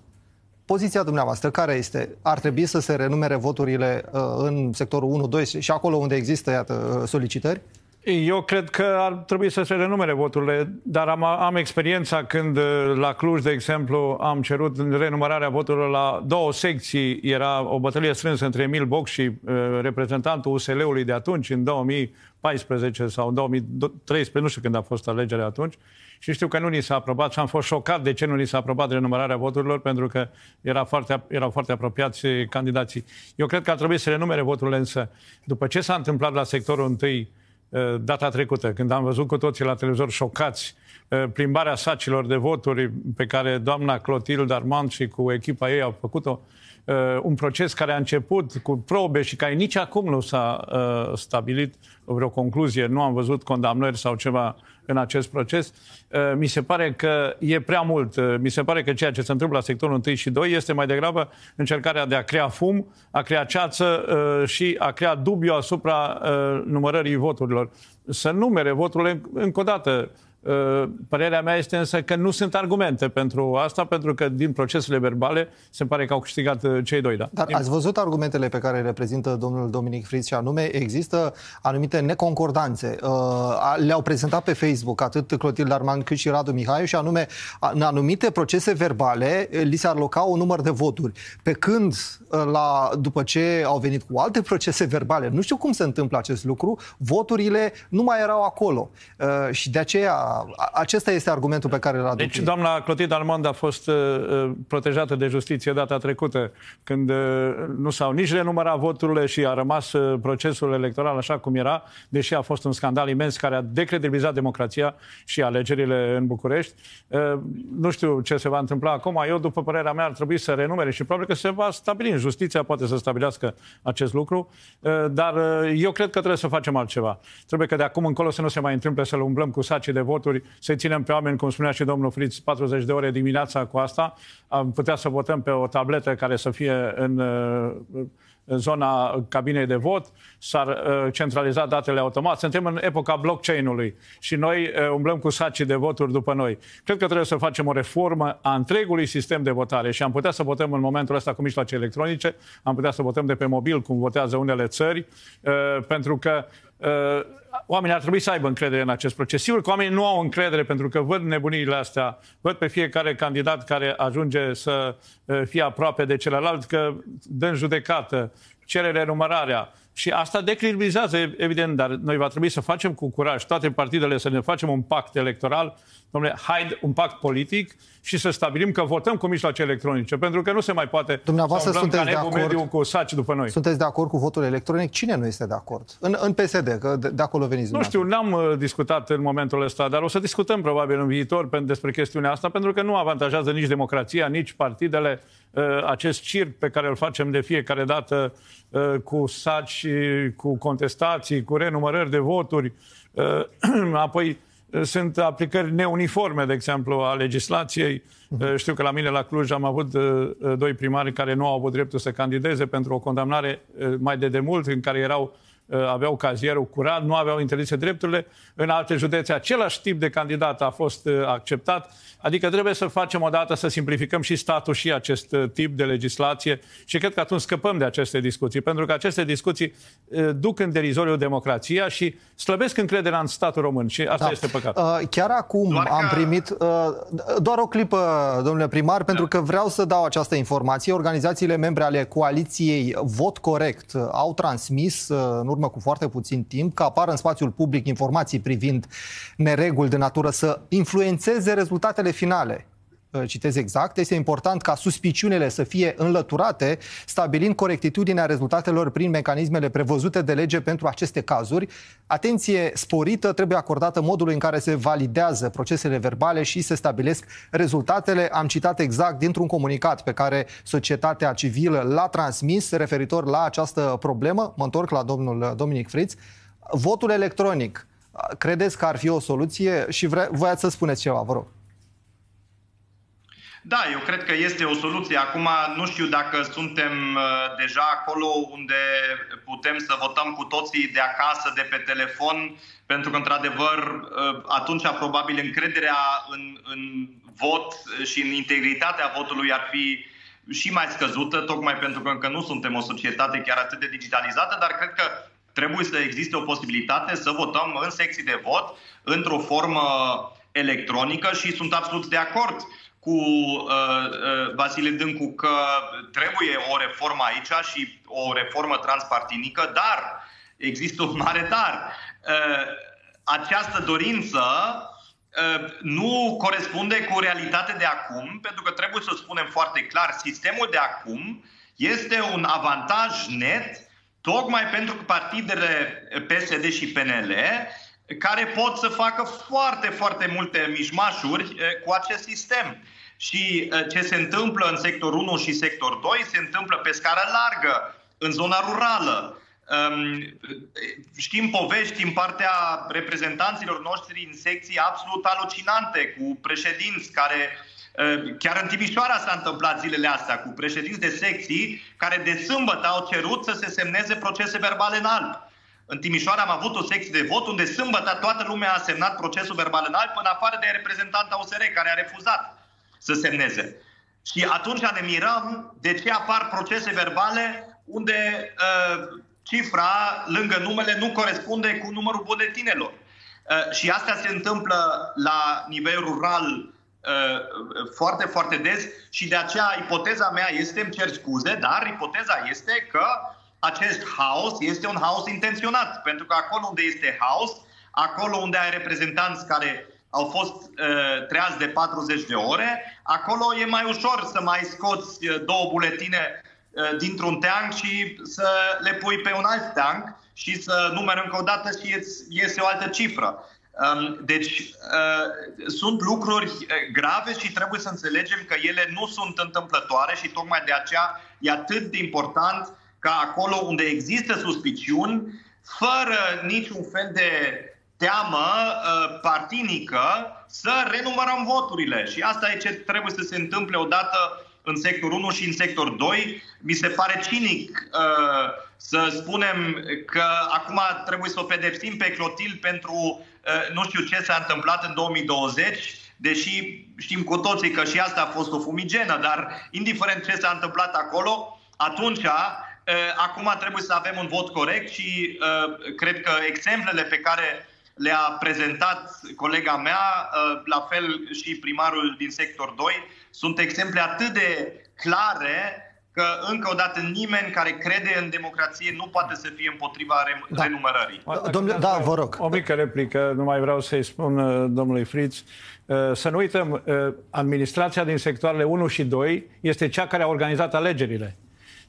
poziția dumneavoastră care este? Ar trebui să se renumere voturile uh, în sectorul 1-2 și acolo unde există, iată, solicitări? Eu cred că ar trebui să se renumere voturile, dar am, am experiența când la Cluj, de exemplu, am cerut renumărarea voturilor la două secții. Era o bătălie strânsă între Emil Boc și uh, reprezentantul USL-ului de atunci, în 2014 sau 2013, nu știu când a fost alegerea atunci. Și știu că nu ni s-a aprobat și am fost șocat de ce nu ni s-a aprobat renumărarea voturilor, pentru că era foarte, erau foarte apropiați candidații. Eu cred că ar trebui să renumere voturile, însă după ce s-a întâmplat la sectorul întâi, Uh, data trecută, când am văzut cu toții la televizor șocați uh, plimbarea sacilor de voturi pe care doamna Clotilde Armand și cu echipa ei au făcut-o, uh, un proces care a început cu probe și care nici acum nu s-a stabilit vreo concluzie, nu am văzut condamnări sau ceva în acest proces. Uh, mi se pare că e prea mult. Uh, mi se pare că ceea ce se întâmplă la sectorul 1 și 2 este mai degrabă încercarea de a crea fum, a crea ceață uh, și a crea dubiu asupra numărării voturilor. Să numere voturile încă o dată Uh, părerea mea este însă că nu sunt argumente pentru asta, pentru că din procesele verbale se pare că au câștigat uh, cei doi. Da. Dar ați văzut argumentele pe care le reprezintă domnul Dominic Fritz și anume există anumite neconcordanțe. Uh, le-au prezentat pe Facebook atât Clotilde Arman cât și Radu Mihai și anume în anumite procese verbale li se aloca un număr de voturi. Pe când la, după ce au venit cu alte procese verbale, nu știu cum se întâmplă acest lucru, voturile nu mai erau acolo. Și de aceea acesta este argumentul pe care îl aduc. Deci doamna Clotilde Almond a fost uh, uh, protejată de justiție data trecută, când uh, nu s-au nici renumărat voturile și a rămas uh, procesul electoral așa cum era, deși a fost un scandal imens care a decredibilizat democrația și alegerile în București. Uh, nu știu ce se va întâmpla acum. Eu, după părerea mea, ar trebui să renumere și probabil că se va stabili în justiția, poate să stabilească acest lucru, uh, dar uh, eu cred că trebuie să facem altceva. Trebuie că de acum încolo să nu se mai întâmple să-l umblăm cu saci de vot voturi, să ținem pe oameni, cum spunea și domnul Fritz, 40 de ore dimineața cu asta. Am putea să votăm pe o tabletă care să fie în, în zona cabinei de vot, s-ar uh, centraliza datele automat. Suntem în epoca blockchain-ului și noi uh, umblăm cu sacii de voturi după noi. Cred că trebuie să facem o reformă a întregului sistem de votare și am putea să votăm în momentul ăsta cu mijloace electronice, am putea să votăm de pe mobil, cum votează unele țări, uh, pentru că uh, oamenii ar trebui să aibă încredere în acest proces. Sigur că oamenii nu au încredere pentru că văd nebuniile astea, văd pe fiecare candidat care ajunge să uh, fie aproape de celălalt că dă în judecată, cere renumărarea, și asta decribilizează, evident, dar noi va trebui să facem cu curaj toate partidele să ne facem un pact electoral, domnule, haide, un pact politic și să stabilim că votăm cu mijloace electronice, pentru că nu se mai poate Dumneavoastră să sunteți de acord cu saci după noi. Sunteți de acord cu votul electronic? Cine nu este de acord? În, în PSD, că de, de acolo veniți Nu știu, n-am uh, discutat în momentul ăsta, dar o să discutăm probabil în viitor despre chestiunea asta, pentru că nu avantajează nici democrația, nici partidele, uh, acest circ pe care îl facem de fiecare dată uh, cu saci cu contestații, cu renumărări de voturi, uh, apoi uh, sunt aplicări neuniforme, de exemplu, a legislației. Uh, știu că la mine la Cluj am avut doi primari care nu au avut dreptul să candideze pentru o condamnare mai de demult, în care erau aveau cazierul curat, nu aveau interdise drepturile. În alte județe, același tip de candidat a fost acceptat. Adică trebuie să facem o dată să simplificăm și statul și acest uh, tip de legislație și cred că atunci scăpăm de aceste discuții, pentru că aceste discuții uh, duc în derizoriu democrația și slăbesc încrederea în statul român și asta da. este păcat. Uh, chiar acum doar am că... primit, uh, doar o clipă, domnule primar, da. pentru că vreau să dau această informație. Organizațiile membre ale coaliției Vot Corect uh, au transmis uh, în urmă cu foarte puțin timp că apar în spațiul public informații privind nereguli de natură să influențeze rezultatele finale citez exact, este important ca suspiciunile să fie înlăturate, stabilind corectitudinea rezultatelor prin mecanismele prevăzute de lege pentru aceste cazuri. Atenție sporită trebuie acordată modului în care se validează procesele verbale și se stabilesc rezultatele. Am citat exact dintr-un comunicat pe care societatea civilă l-a transmis referitor la această problemă. Mă întorc la domnul Dominic Fritz. Votul electronic, credeți că ar fi o soluție? Și vre- voiați să spuneți ceva, vă rog. Da, eu cred că este o soluție. Acum nu știu dacă suntem uh, deja acolo unde putem să votăm cu toții de acasă, de pe telefon, pentru că, într-adevăr, uh, atunci probabil încrederea în, în vot și în integritatea votului ar fi și mai scăzută, tocmai pentru că încă nu suntem o societate chiar atât de digitalizată, dar cred că trebuie să existe o posibilitate să votăm în secții de vot într-o formă electronică și sunt absolut de acord cu uh, uh, Vasile Dâncu că trebuie o reformă aici și o reformă transpartinică, dar există un mare dar. Uh, această dorință uh, nu corespunde cu realitatea de acum, pentru că trebuie să spunem foarte clar, sistemul de acum este un avantaj net tocmai pentru că partidele PSD și PNL care pot să facă foarte, foarte multe mișmașuri uh, cu acest sistem. Și uh, ce se întâmplă în sector 1 și sector 2 se întâmplă pe scară largă, în zona rurală. Um, știm povești din partea reprezentanților noștri în secții absolut alucinante, cu președinți care uh, Chiar în Timișoara s-a întâmplat zilele astea cu președinți de secții care de sâmbătă au cerut să se semneze procese verbale în alb. În Timișoara am avut o secție de vot unde sâmbătă toată lumea a semnat procesul verbal în alb, până afară de reprezentanta USR care a refuzat să semneze. Și atunci ne mirăm de ce apar procese verbale unde uh, cifra lângă numele nu corespunde cu numărul buletinelor. Uh, și asta se întâmplă la nivel rural uh, foarte, foarte des și de aceea ipoteza mea este, îmi cer scuze, dar ipoteza este că acest haos este un haos intenționat. Pentru că acolo unde este haos, acolo unde ai reprezentanți care au fost uh, treați de 40 de ore, acolo e mai ușor să mai scoți uh, două buletine uh, dintr-un teanc și să le pui pe un alt teanc și să numeri încă o dată și iese o altă cifră. Um, deci uh, sunt lucruri uh, grave și trebuie să înțelegem că ele nu sunt întâmplătoare și tocmai de aceea e atât de important ca acolo unde există suspiciuni, fără niciun fel de teamă uh, partinică să renumărăm voturile. Și asta e ce trebuie să se întâmple odată în sector 1 și în sector 2. Mi se pare cinic uh, să spunem că acum trebuie să o pedepsim pe Clotil pentru uh, nu știu ce s-a întâmplat în 2020, deși știm cu toții că și asta a fost o fumigenă, dar indiferent ce s-a întâmplat acolo, atunci acum trebuie să avem un vot corect și cred că exemplele pe care le-a prezentat colega mea, uh, la fel și primarul din sector 2. Sunt exemple atât de clare că, încă o dată, nimeni care crede în democrație nu poate să fie împotriva da. renumărării. Domnule, da, vă rog. O mică replică, nu mai vreau să-i spun uh, domnului Fritz. Uh, să nu uităm, administrația din sectoarele 1 și 2 este cea care a organizat alegerile.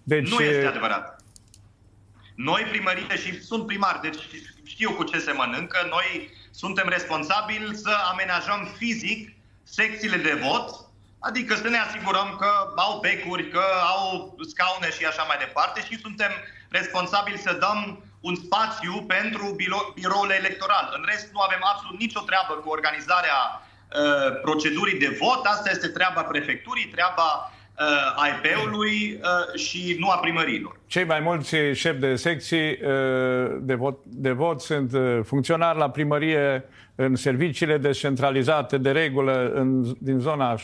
Deci... Nu este adevărat. Noi primările și sunt primari, deci știu cu ce se mănâncă. Noi suntem responsabili să amenajăm fizic secțiile de vot, adică să ne asigurăm că au becuri, că au scaune și așa mai departe și suntem responsabili să dăm un spațiu pentru biro- biroul electoral. În rest, nu avem absolut nicio treabă cu organizarea uh, procedurii de vot. Asta este treaba prefecturii, treaba uh, IP-ului uh, și nu a primărilor. Cei mai mulți șefi de secții uh, de, vot, de vot sunt uh, funcționari la primărie în serviciile descentralizate de regulă în, din zona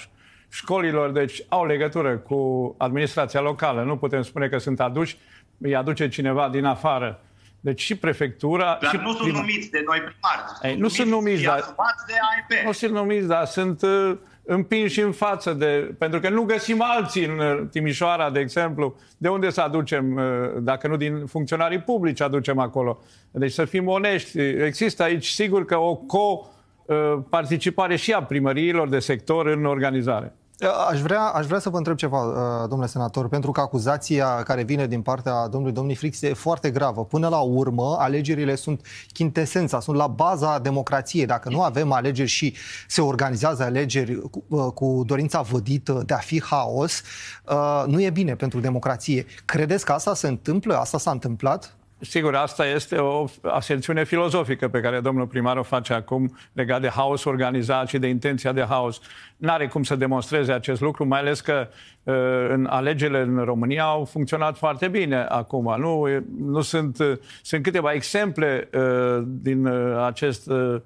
școlilor, deci au legătură cu administrația locală. Nu putem spune că sunt aduși, îi aduce cineva din afară. Deci și prefectura... Dar și nu sunt numiți de noi primari. Ei, nu sunt numiți, dar... de AIP. Nu sunt numiți, dar sunt uh, împinși în față de... Pentru că nu găsim alții în uh, Timișoara, de exemplu. De unde să aducem, uh, dacă nu din funcționarii publici aducem acolo? Deci să fim onești. Există aici, sigur că o co-participare și a primăriilor de sector în organizare. Aș vrea, aș vrea să vă întreb ceva, uh, domnule senator, pentru că acuzația care vine din partea domnului domnului Frix e foarte gravă. Până la urmă, alegerile sunt chintesența, sunt la baza democrației. Dacă nu avem alegeri și se organizează alegeri cu, uh, cu dorința vădită de a fi haos, uh, nu e bine pentru democrație. Credeți că asta se întâmplă? Asta s-a întâmplat? Sigur, asta este o aserțiune filozofică pe care domnul primar o face acum legat de haos organizat și de intenția de haos. N-are cum să demonstreze acest lucru, mai ales că uh, în alegerile în România au funcționat foarte bine acum. Nu, nu sunt, uh, sunt câteva exemple uh, din acest uh,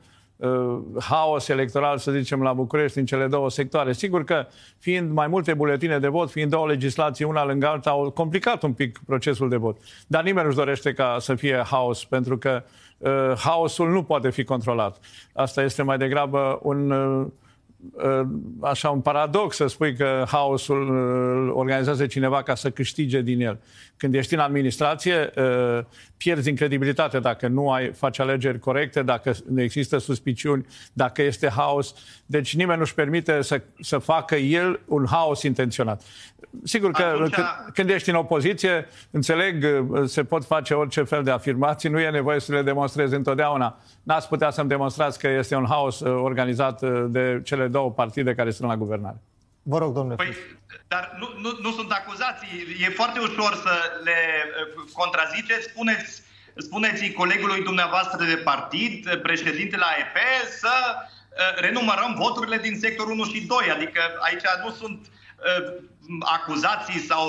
haos electoral, să zicem, la București, în cele două sectoare. Sigur că, fiind mai multe buletine de vot, fiind două legislații, una lângă alta, au complicat un pic procesul de vot. Dar nimeni nu-și dorește ca să fie haos, pentru că uh, haosul nu poate fi controlat. Asta este mai degrabă un... Uh, Uh, așa un paradox să spui că haosul uh, organizează cineva ca să câștige din el. Când ești în administrație, uh, pierzi din credibilitate dacă nu ai, faci alegeri corecte, dacă nu există suspiciuni, dacă este haos. Deci nimeni nu-și permite să, să facă el un haos intenționat. Sigur că Atunci... când, când ești în opoziție, înțeleg, se pot face orice fel de afirmații, nu e nevoie să le demonstrezi întotdeauna. N-ați putea să-mi demonstrați că este un haos organizat de cele două partide care sunt la guvernare. Vă rog, domnule. Păi, dar nu, nu, nu sunt acuzații. E foarte ușor să le uh, contraziceți. Spuneți, spuneți colegului dumneavoastră de partid, președintele AEP, să uh, renumărăm voturile din sectorul 1 și 2. Adică aici nu sunt uh, acuzații sau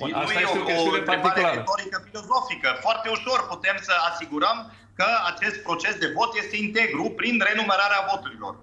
Bun, nu e o, o întrebare retorică filozofică. Foarte ușor putem să asigurăm că acest proces de vot este integru prin renumărarea voturilor.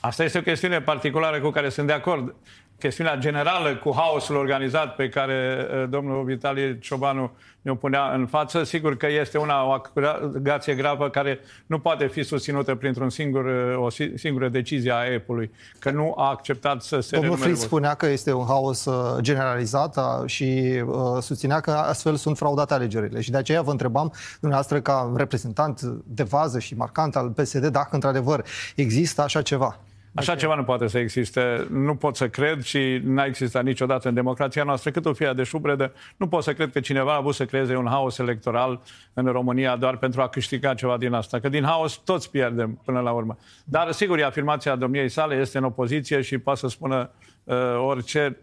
Asta este o chestiune particulară cu care sunt de acord. Chestiunea generală cu haosul organizat pe care uh, domnul Vitalie Ciobanu ne-o punea în față, sigur că este una o acuzație gravă care nu poate fi susținută printr-un singur, uh, o singură decizie a EPului, că nu a acceptat să se Domnul Fritz spunea că este un haos uh, generalizat și uh, susținea că astfel sunt fraudate alegerile. Și de aceea vă întrebam, dumneavoastră, ca reprezentant de vază și marcant al PSD, dacă într-adevăr există așa ceva. Așa okay. ceva nu poate să existe. Nu pot să cred și n-a existat niciodată în democrația noastră, cât o fie de șubredă. Nu pot să cred că cineva a avut să creeze un haos electoral în România doar pentru a câștiga ceva din asta. Că din haos toți pierdem până la urmă. Dar, sigur, afirmația domniei sale este în opoziție și poate să spună uh, orice.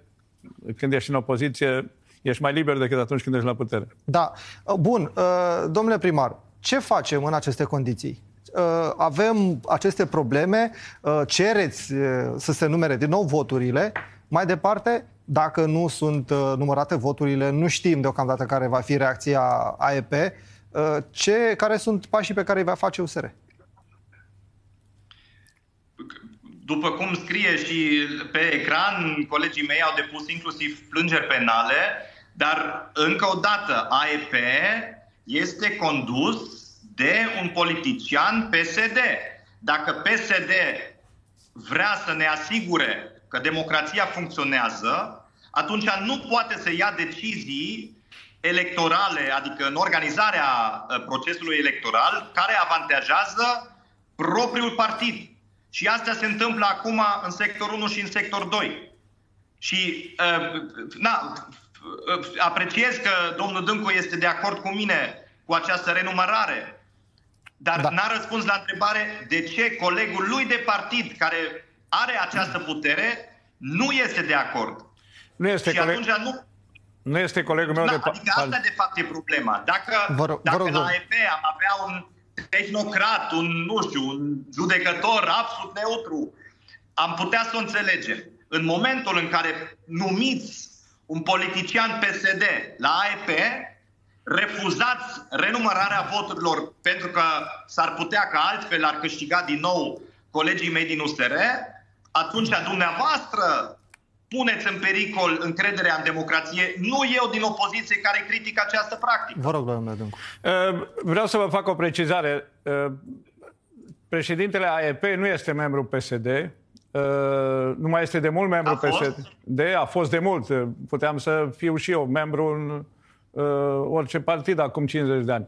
Când ești în opoziție, ești mai liber decât atunci când ești la putere. Da. Bun. Uh, domnule primar, ce facem în aceste condiții? Uh, avem aceste probleme, uh, cereți uh, să se numere din nou voturile, mai departe, dacă nu sunt numărate voturile, nu știm deocamdată care va fi reacția AEP. Ce, care sunt pașii pe care îi va face USR? După cum scrie și pe ecran, colegii mei au depus inclusiv plângeri penale, dar încă o dată, AEP este condus de un politician PSD. Dacă PSD vrea să ne asigure că democrația funcționează, atunci nu poate să ia decizii electorale, adică în organizarea uh, procesului electoral, care avantajează propriul partid. Și asta se întâmplă acum în sector 1 și în sector 2. Și uh, na, uh, apreciez că domnul Dâncu este de acord cu mine cu această renumărare. Dar da. n-a răspuns la întrebare de ce colegul lui de partid, care are această putere, nu este de acord. Nu este și coleg... atunci nu... Nu este colegul meu da, de partid. Adică asta de fapt e problema. Dacă, vă rog, dacă vă rog, la AEP am avea un tehnocrat, un, nu știu, un judecător absolut neutru, am putea să o înțelegem. În momentul în care numiți un politician PSD la AEP, refuzați renumărarea voturilor pentru că s-ar putea ca altfel ar câștiga din nou colegii mei din USR, atunci dumneavoastră puneți în pericol încrederea în democrație, nu eu din opoziție care critică această practică. Vă rog, domnule Dâncu. Uh, vreau să vă fac o precizare. Uh, președintele AEP nu este membru PSD, uh, nu mai este de mult membru a PSD. A fost de mult. Puteam să fiu și eu membru în orice partid acum 50 de ani.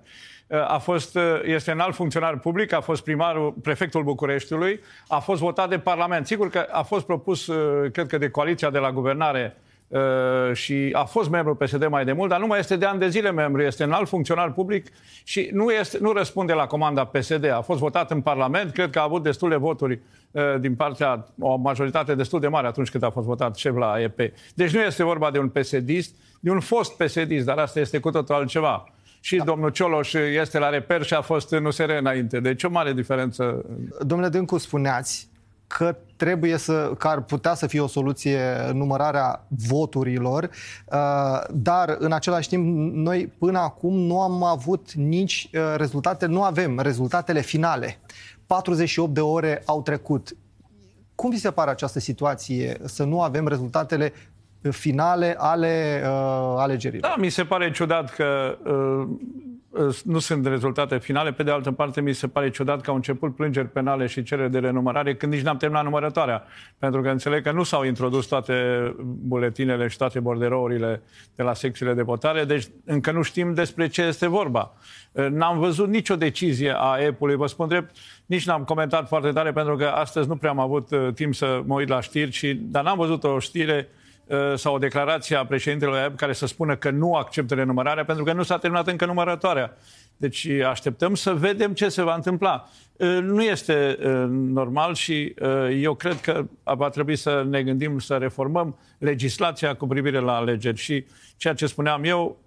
A fost, este înalt funcționar public, a fost primarul, prefectul Bucureștiului, a fost votat de Parlament. Sigur că a fost propus, cred că de coaliția de la guvernare, Uh, și a fost membru PSD mai de mult, dar nu mai este de ani de zile membru, este un alt funcționar public și nu, este, nu răspunde la comanda PSD. A fost votat în Parlament, cred că a avut destule voturi uh, din partea, o majoritate destul de mare atunci când a fost votat șef la EP. Deci nu este vorba de un PSDist, de un fost PSDist, dar asta este cu totul altceva. Și da. domnul Cioloș este la reper și a fost în USR înainte. Deci o mare diferență. Domnule Dâncu, spuneați că trebuie să, că ar putea să fie o soluție numărarea voturilor, uh, dar în același timp noi până acum nu am avut nici uh, rezultate, nu avem rezultatele finale. 48 de ore au trecut. Cum vi se pare această situație să nu avem rezultatele finale ale uh, alegerilor? Da, mi se pare ciudat că uh, nu sunt rezultate finale. Pe de altă parte, mi se pare ciudat că au început plângeri penale și cereri de renumărare când nici n-am terminat numărătoarea. Pentru că înțeleg că nu s-au introdus toate buletinele și toate borderourile de la secțiile de votare, deci încă nu știm despre ce este vorba. N-am văzut nicio decizie a EPU-ului, vă spun drept, nici n-am comentat foarte tare pentru că astăzi nu prea am avut uh, timp să mă uit la știri, și, dar n-am văzut o știre Uh, sau o declarație a președintelui AEB care să spună că nu acceptă renumărarea pentru că nu s-a terminat încă numărătoarea. Deci așteptăm să vedem ce se va întâmpla. Uh, nu este uh, normal și eu cred că va trebui să ne gândim să reformăm legislația cu privire la alegeri și ceea ce spuneam eu,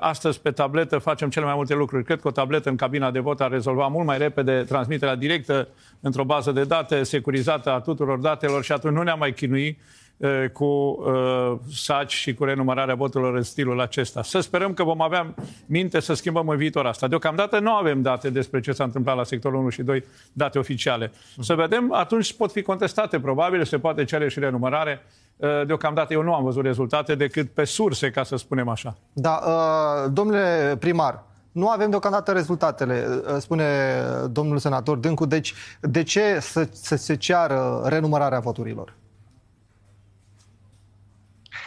astăzi pe tabletă facem cele mai multe lucruri. Cred că o tabletă în cabina de vot ar rezolva mult mai repede transmiterea directă într-o bază de date securizată a tuturor datelor și atunci nu ne-am mai chinui cu uh, saci și cu renumărarea voturilor în stilul acesta. Să sperăm că vom avea minte să schimbăm în viitor asta. Deocamdată nu avem date despre ce s-a întâmplat la sectorul 1 și 2, date oficiale. Să vedem, atunci pot fi contestate, probabil, se poate cere și renumărare. Uh, deocamdată eu nu am văzut rezultate decât pe surse, ca să spunem așa. Da, uh, domnule primar, nu avem deocamdată rezultatele, spune domnul senator Dâncu. Deci, de ce să, să se ceară renumărarea voturilor?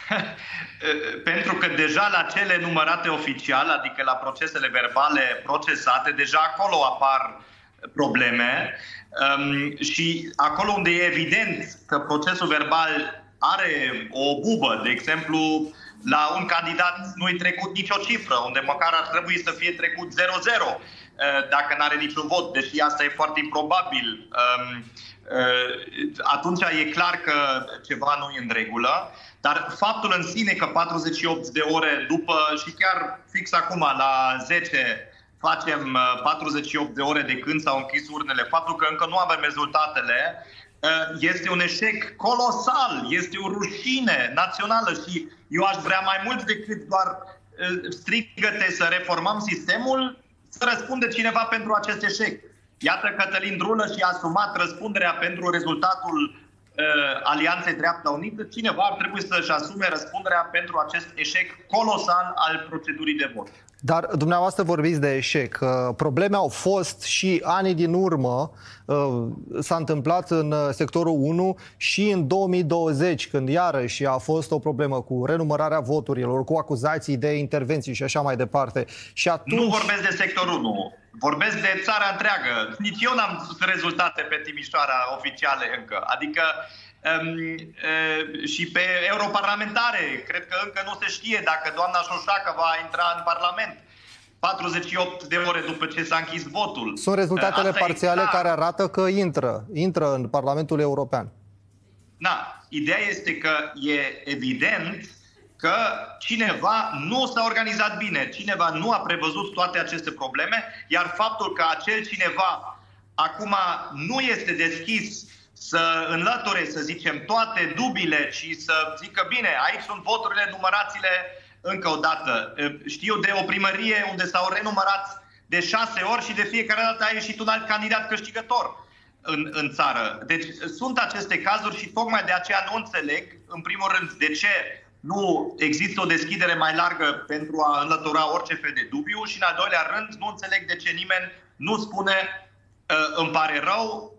Pentru că deja la cele numărate oficial, adică la procesele verbale procesate, deja acolo apar probleme um, și acolo unde e evident că procesul verbal are o bubă, de exemplu, la un candidat nu-i trecut nicio cifră, unde măcar ar trebui să fie trecut 0-0 uh, dacă nu are niciun vot, deși asta e foarte improbabil. Um, uh, atunci e clar că ceva nu e în regulă. Dar faptul în sine că 48 de ore după și chiar fix acum la 10 facem 48 uh, de ore de când s-au închis urnele, faptul că încă nu avem rezultatele, uh, este un eșec colosal, este o rușine națională și eu aș vrea mai mult decât doar uh, strigăte să reformăm sistemul, să răspunde cineva pentru acest eșec. Iată Cătălin Drulă și-a asumat răspunderea pentru rezultatul Uh, Alianței Dreapta Unită, cineva ar trebui să-și asume răspunderea pentru acest eșec colosal al procedurii de vot. Dar dumneavoastră vorbiți de eșec. Probleme au fost și anii din urmă. Uh, s-a întâmplat în uh, sectorul 1 și în 2020, când iarăși a fost o problemă cu renumărarea voturilor, cu acuzații de intervenții și așa mai departe. Și atunci... Nu vorbesc de sectorul 1. Vorbesc de țara întreagă. Nici eu n-am rezultate pe Timișoara oficiale încă. Adică um, uh, și pe europarlamentare. Cred că încă nu se știe dacă doamna Șoșacă va intra în Parlament. 48 de ore după ce s-a închis votul. Sunt rezultatele Asta parțiale care arată că intră, intră în Parlamentul European. Da, ideea este că e evident că cineva nu s-a organizat bine, cineva nu a prevăzut toate aceste probleme, iar faptul că acel cineva acum nu este deschis să înlăture, să zicem, toate dubile și să zică, bine, aici sunt voturile, numărațiile încă o dată. Știu de o primărie unde s-au renumărat de șase ori și de fiecare dată a ieșit un alt candidat câștigător în, în țară. Deci sunt aceste cazuri și tocmai de aceea nu înțeleg, în primul rând, de ce nu există o deschidere mai largă pentru a înlătura orice fel de dubiu și, în al doilea rând, nu înțeleg de ce nimeni nu spune îmi pare rău,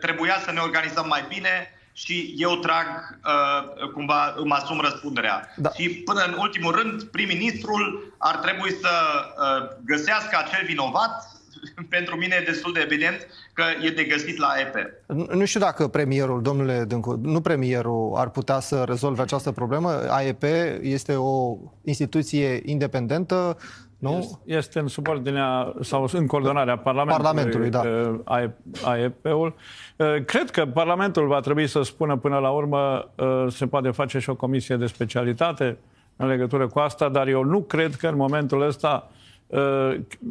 trebuia să ne organizăm mai bine și eu trag, uh, cumva îmi asum răspunderea. Da. Și până în ultimul rând, prim-ministrul ar trebui să uh, găsească acel vinovat pentru mine e destul de evident că e de găsit la EP. Nu știu dacă premierul, domnule Dâncu, nu premierul ar putea să rezolve această problemă. AEP este o instituție independentă, nu? Este în subordinea sau în coordonarea Parlamentului, Parlamentului da. Uh, AEP-ul. Uh, cred că Parlamentul va trebui să spună până la urmă uh, se poate face și o comisie de specialitate în legătură cu asta, dar eu nu cred că în momentul ăsta Uh,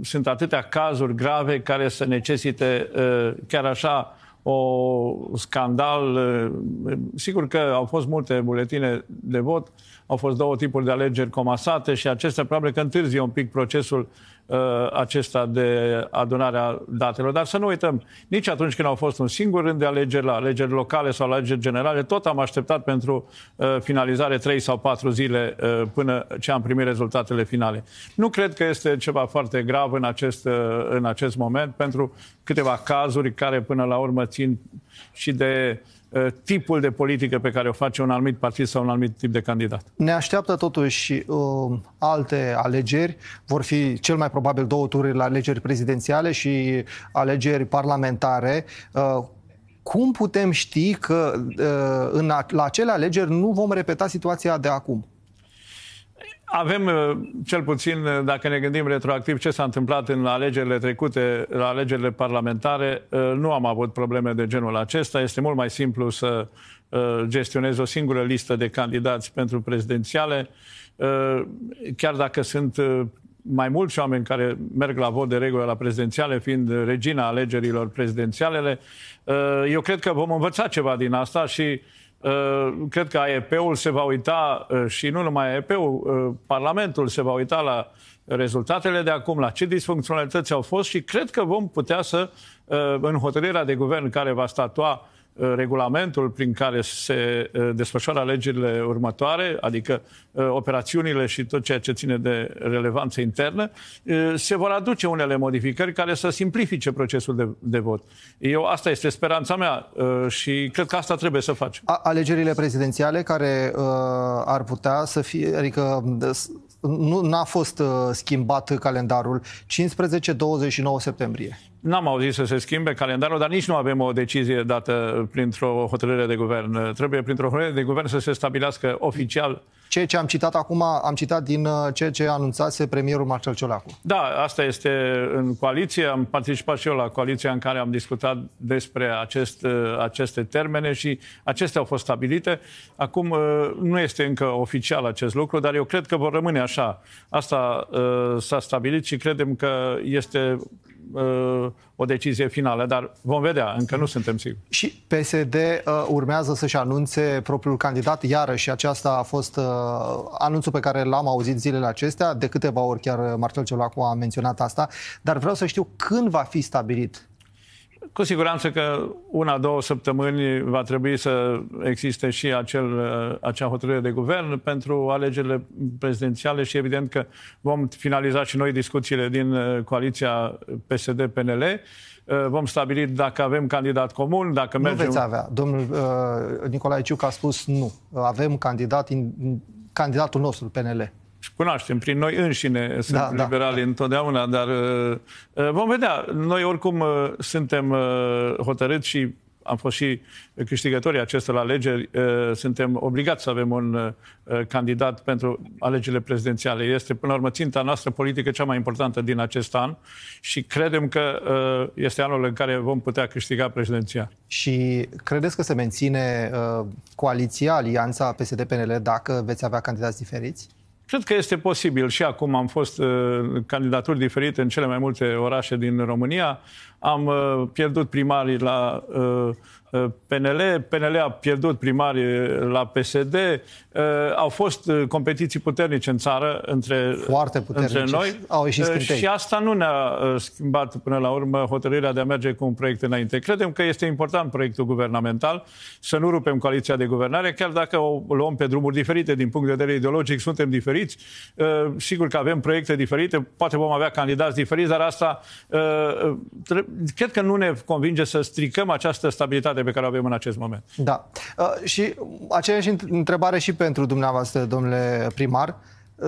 sunt atâtea cazuri grave care să necesite uh, chiar așa o scandal. Uh, sigur că au fost multe buletine de vot, au fost două tipuri de alegeri comasate și acestea probabil că întârzie un pic procesul uh, acesta de adunare a datelor. Dar să nu uităm, nici atunci când au fost un singur rând de alegeri, la alegeri locale sau la alegeri generale, tot am așteptat pentru uh, finalizare trei sau patru zile uh, până ce am primit rezultatele finale. Nu cred că este ceva foarte grav în acest, uh, în acest moment pentru câteva cazuri care până la urmă țin și de uh, Uh, tipul de politică pe care o face un anumit partid sau un anumit tip de candidat. Ne așteaptă totuși uh, alte alegeri. Vor fi cel mai probabil două tururi la alegeri prezidențiale și alegeri parlamentare. Uh, cum putem ști că uh, în, la acele alegeri nu vom repeta situația de acum? Avem, uh, cel puțin, uh, dacă ne gândim retroactiv ce s-a întâmplat în alegerile trecute, la alegerile parlamentare, uh, nu am avut probleme de genul acesta. Este mult mai simplu să gestionezi o singură listă de candidați pentru prezidențiale, chiar dacă sunt mai mulți oameni care merg la vot de regulă la prezidențiale, fiind regina alegerilor prezidențialele. Eu cred că vom învăța ceva din asta și Uh, cred că AEP-ul se va uita uh, și nu numai AEP-ul, uh, Parlamentul se va uita la rezultatele de acum, la ce disfuncționalități au fost și cred că vom putea să, în hotărârea de guvern care va statua Uh, regulamentul prin care se uh, desfășoară alegerile următoare, adică uh, operațiunile și tot ceea ce ține de relevanță internă, se vor aduce unele modificări care să simplifice procesul de, de vot. Eu, asta este speranța mea și cred că asta trebuie să facem. Alegerile prezidențiale care uh, ar putea să fie, adică nu a fost uh, schimbat calendarul 15-29 septembrie. N-am auzit să se schimbe calendarul, dar nici nu avem o decizie dată printr-o hotărâre de guvern. Trebuie printr-o hotărâre de guvern să se stabilească oficial Ceea ce am citat acum, am citat din uh, ceea ce anunțase premierul Marcel Ciolacu. Da, asta este în coaliție. Am participat și eu la coaliția în care am discutat despre acest, uh, aceste termene și acestea au fost stabilite. Acum uh, nu este încă oficial acest lucru, dar eu cred că vor rămâne așa. Asta s-a stabilit și credem că este uh, o decizie finală, dar vom vedea, încă nu suntem siguri. Și PSD uh, urmează să-și anunțe propriul candidat, iarăși aceasta a fost uh, anunțul pe care l-am auzit zilele acestea, de câteva ori chiar Marcel Ciolacu a menționat asta, dar vreau să știu când va fi stabilit cu siguranță că una, două săptămâni va trebui să existe și acel, acea hotărâre de guvern pentru alegerile prezidențiale și evident că vom finaliza și noi discuțiile din uh, coaliția PSD-PNL. Uh, vom stabili dacă avem candidat comun, dacă mergem... Nu veți avea. Domnul uh, Nicolae Ciuc a spus nu. Avem candidat, in, candidatul nostru, PNL cunoaștem prin noi înșine, sunt da, da. liberali da. întotdeauna, dar uh, uh, vom vedea. Noi oricum uh, suntem uh, hotărâți și am fost și câștigătorii acestor alegeri, uh, suntem obligați să avem un uh, candidat pentru alegerile prezidențiale. Este, până la urmă, ținta noastră politică cea mai importantă din acest an și credem că uh, este anul în care vom putea câștiga prezidenția. Și credeți că se menține coaliția, alianța PSD-PNL, dacă veți avea candidați diferiți? Cred că este posibil. Și acum am fost uh, candidaturi diferite în cele mai multe orașe din România. Am uh, pierdut primarii la uh, Uh, PNL, PNL a pierdut primari la PSD, uh, au fost uh, competiții puternice în țară între, Foarte puternice. între noi au ieșit și asta nu ne-a schimbat până la urmă hotărârea de a merge cu un proiect înainte. Credem că este important proiectul guvernamental, să nu rupem coaliția de guvernare, chiar dacă o luăm pe drumuri diferite din punct de vedere ideologic, suntem diferiți. Sigur că avem proiecte diferite, poate vom avea candidați diferiți, dar asta cred că nu ne convinge să stricăm această stabilitate majoritate pe care o avem în acest moment. Da. Uh, și aceeași întrebare și pentru dumneavoastră, domnule primar.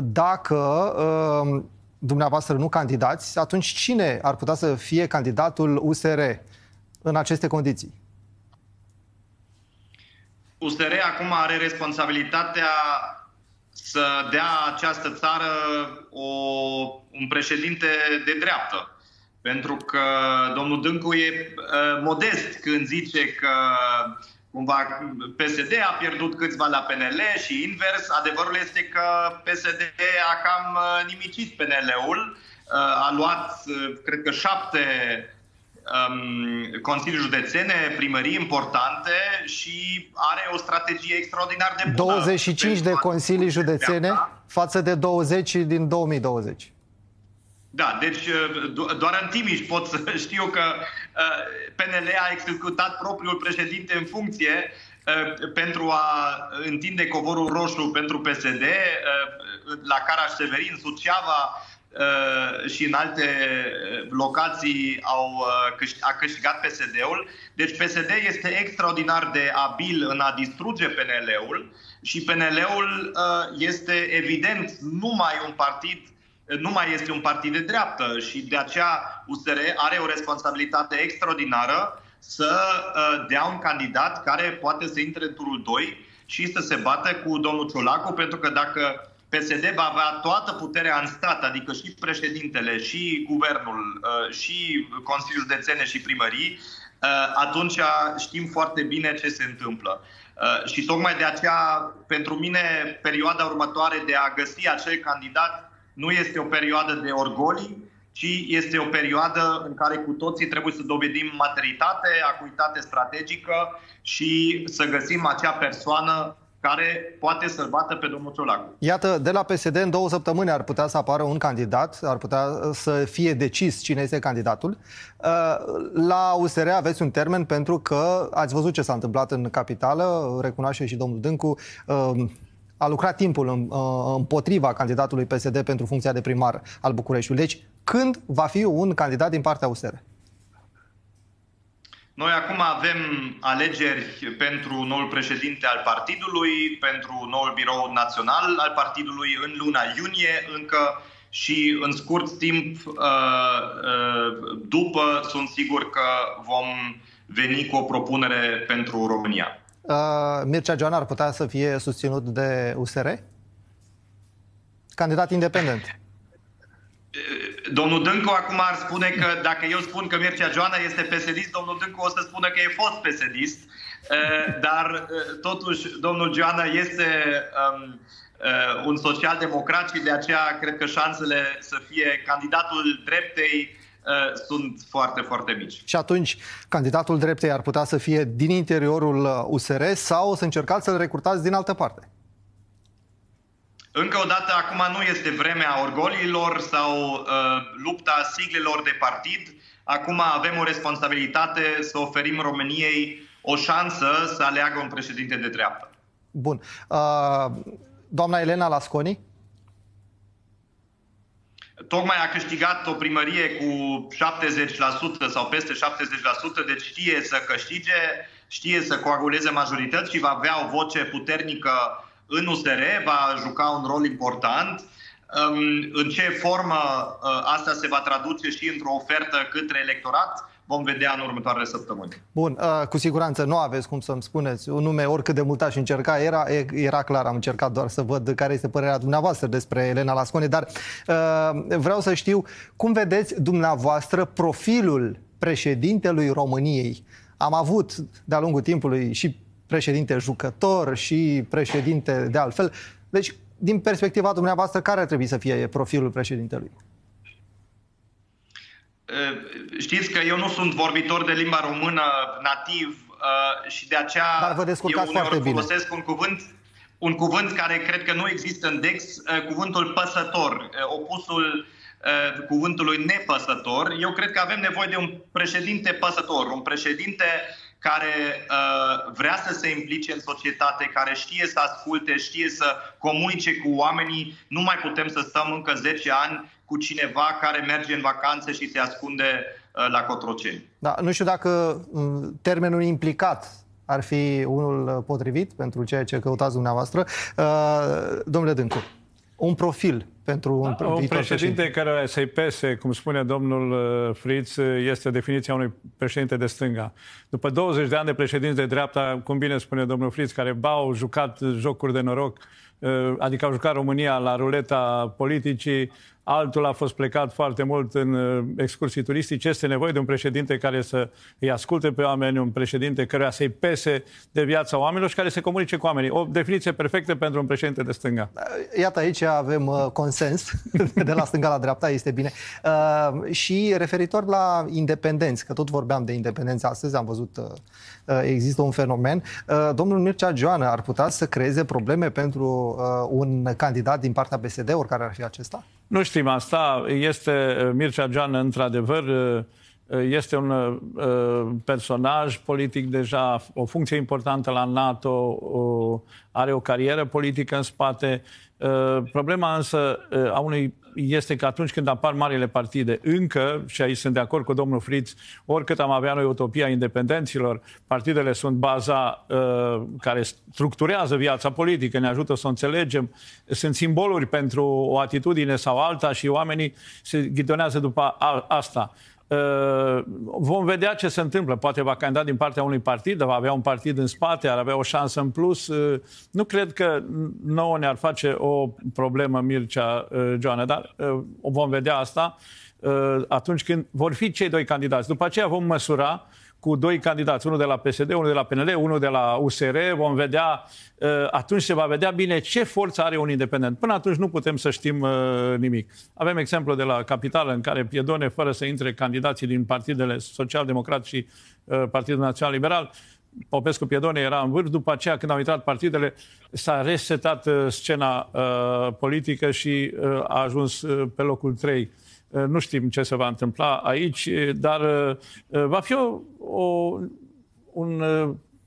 Dacă uh, dumneavoastră nu candidați, atunci cine ar putea să fie candidatul USR în aceste condiții? USR acum are responsabilitatea să dea această țară o, un președinte de dreaptă. Pentru că domnul Dâncu e uh, modest când zice că cumva PSD a pierdut câțiva la PNL și invers. Adevărul este că PSD a cam nimicit PNL-ul. A luat, cred că, șapte um, consilii județene, primării importante și are o strategie extraordinar de bună. 25 de consilii județene față de 20 din 2020. Da, deci uh, doar în Timiș pot să știu că uh, PNL a executat propriul președinte în funcție uh, pentru a întinde covorul roșu pentru PSD la Caraș Severin, Suceava și în alte locații au, a câștigat PSD-ul. Deci PSD este extraordinar de abil în a distruge PNL-ul și PNL-ul este evident numai un partid nu mai este un partid de dreaptă și de aceea USR are o responsabilitate extraordinară să uh, dea un candidat care poate să intre în turul 2 și să se bată cu domnul Ciolacu, pentru că dacă PSD va avea toată puterea în stat, adică și președintele, și guvernul, uh, și Consiliul Județene și primării, uh, atunci știm foarte bine ce se întâmplă. Și tocmai de aceea, pentru mine, perioada următoare de a găsi acel candidat nu este o perioadă de orgolii, ci este o perioadă în care cu toții trebuie să dovedim materitate, acuitate strategică și să găsim acea persoană care poate să-l bată pe domnul Ciolacu. Iată, de la PSD în două săptămâni ar putea să apară un candidat, ar putea să fie decis cine este candidatul. Uh, la USR aveți un termen pentru că ați văzut ce s-a întâmplat în capitală, recunoaște și domnul Dâncu, uh, a lucrat timpul în, uh, împotriva candidatului PSD pentru funcția de primar al Bucureștiului. Deci, când va fi un candidat din partea USR? Noi acum avem alegeri pentru noul președinte al partidului, pentru noul birou național al partidului în luna iunie încă și în scurt timp uh, uh, după sunt sigur că vom veni cu o propunere pentru România uh, Mircea Joana ar putea să fie susținut de USR? Candidat independent. Domnul Dâncu acum ar spune că dacă eu spun că Mircea Joana este psd domnul Dâncu o să spună că e fost psd uh, dar uh, totuși domnul Joana este um, uh, un social-democrat și de aceea cred că șansele să fie candidatul dreptei Uh, sunt foarte, foarte mici. Și atunci, candidatul dreptei ar putea să fie din interiorul USR uh, sau o să încercați să-l recrutați din altă parte? Încă o dată, acum nu este vremea orgolilor sau uh, lupta siglelor de partid. Acum avem o responsabilitate să oferim României o șansă să aleagă un președinte de dreaptă. Bun. Uh, doamna Elena Lasconi? Tocmai a câștigat o primărie cu 70% sau peste 70%, deci știe să câștige, știe să coaguleze majorități și va avea o voce puternică în USR, va juca un rol important. În ce formă ă, asta se va traduce și într-o ofertă către electorat, vom vedea în următoarele săptămâni. Bun, uh, cu siguranță nu aveți cum să-mi spuneți un nume oricât de mult aș încerca. Era, era clar, am încercat doar să văd care este părerea dumneavoastră despre Elena Lascone, dar uh, vreau să știu cum vedeți dumneavoastră profilul președintelui României. Am avut de-a lungul timpului și președinte jucător și președinte de altfel. Deci, din perspectiva dumneavoastră, care ar trebui să fie profilul președintelui? Eh, știți că eu nu sunt vorbitor de limba română nativ eh, și de aceea Dar vă eu uneori folosesc bine. un cuvânt un cuvânt care cred că nu există în Dex, eh, cuvântul păsător, opusul cuvântului nepăsător. Eu cred că avem nevoie de un președinte păsător, un președinte care uh, vrea să se implice în societate, care știe să asculte, știe să comunice cu oamenii. Nu mai putem să stăm încă 10 ani cu cineva care merge în vacanțe și se ascunde la Cotroceni. Da, nu știu dacă mm, termenul implicat ar fi unul potrivit pentru ceea ce căutați dumneavoastră. Domnule Dâncu, un profil pentru un, da, un președinte care să-i pese, cum spune domnul uh, Fritz, uh, este definiția unui președinte de stânga. După 20 de ani de președinți de dreapta, cum bine spune domnul Fritz, care au jucat jocuri de noroc, uh, adică au jucat România la ruleta politicii, altul a fost plecat foarte mult în uh, excursii turistice. Este nevoie de un președinte care să îi asculte pe oameni, un președinte care să-i pese de viața oamenilor și care să comunice cu oamenii. O definiție perfectă pentru un președinte de stânga. Iată, aici avem uh, consens de la stânga la dreapta, este bine. Uh, și referitor la independenți, că tot vorbeam de independență astăzi, am văzut uh, uh există un fenomen. Uh, domnul Mircea Joană ar putea să creeze probleme pentru uh, un candidat din partea PSD, oricare ar fi acesta? Nu știm asta. Este uh, Mircea Geană, într-adevăr, uh, uh, este un personaj politic deja, o funcție importantă la NATO, are o carieră politică în spate. Problema însă a unui este că atunci când apar marile partide, încă, și aici sunt de acord cu domnul Fritz, oricât am avea noi utopia independenților, partidele sunt baza uh, care structurează viața politică, ne ajută să o înțelegem, sunt simboluri pentru o atitudine sau alta și oamenii se ghidonează după a, asta. Uh, vom vedea ce se întâmplă. Poate va candida din partea unui partid, va avea un partid în spate, ar avea o șansă în plus. Uh, nu cred că nouă ne-ar face o problemă Mircea uh, Joana, dar o vom vedea asta atunci când vor fi cei doi candidați. După aceea vom măsura cu doi candidați, unul de la PSD, unul de la PNL, unul de la USR. Vom vedea, uh, atunci se va vedea bine ce forță are un independent. Până atunci nu putem să știm uh, nimic. Avem exemplu de la Capitală în care Piedone, fără să intre candidații din partidele social-democrat și uh, Partidul Național Liberal, Popescu Piedone era în vârf, după aceea când au intrat partidele s-a resetat scena uh, politică și uh, a ajuns uh, pe locul 3 Eh, nu știm ce se va întâmpla aici, eh, dar eh, va fi o, o, un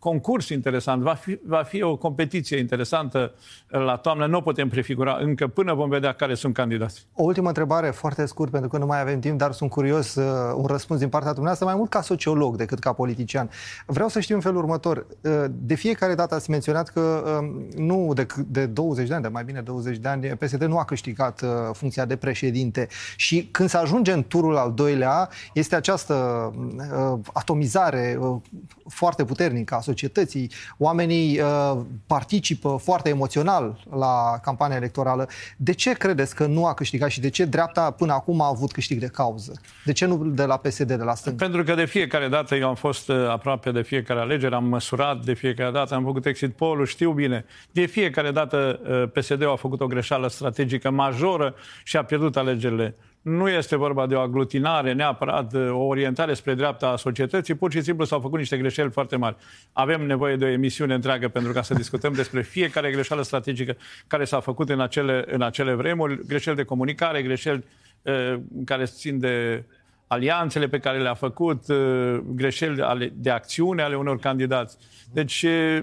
concurs interesant, va fi, va fi o competiție interesantă la toamnă. Nu o putem prefigura încă până vom vedea care sunt candidați. O ultimă întrebare foarte scurt, pentru că nu mai avem timp, dar sunt curios uh, un răspuns din partea dumneavoastră, mai mult ca sociolog decât ca politician. Vreau să știu în felul următor. Uh, de fiecare dată ați menționat că uh, nu de, de 20 de ani, de mai bine 20 de ani, PSD nu a câștigat uh, funcția de președinte și când se ajunge în turul al doilea, este această uh, atomizare uh, foarte puternică a societății. Oamenii uh, participă foarte emoțional la campania electorală. De ce credeți că nu a câștigat și de ce dreapta până acum a avut câștig de cauză? De ce nu de la PSD, de la stânga? Pentru că de fiecare dată eu am fost uh, aproape de fiecare alegere, am măsurat de fiecare dată, am făcut exit poll știu bine. De fiecare dată uh, PSD-ul a făcut o greșeală strategică majoră și a pierdut alegerile. Nu este vorba de o aglutinare, neapărat o orientare spre dreapta a societății, pur și simplu s-au făcut niște greșeli foarte mari. Avem nevoie de o emisiune întreagă pentru ca să discutăm despre fiecare greșeală strategică care s-a făcut în acele, în acele vremuri, greșeli de comunicare, greșeli uh, care țin de alianțele pe care le-a făcut, uh, greșeli ale, de acțiune ale unor candidați. Deci, uh,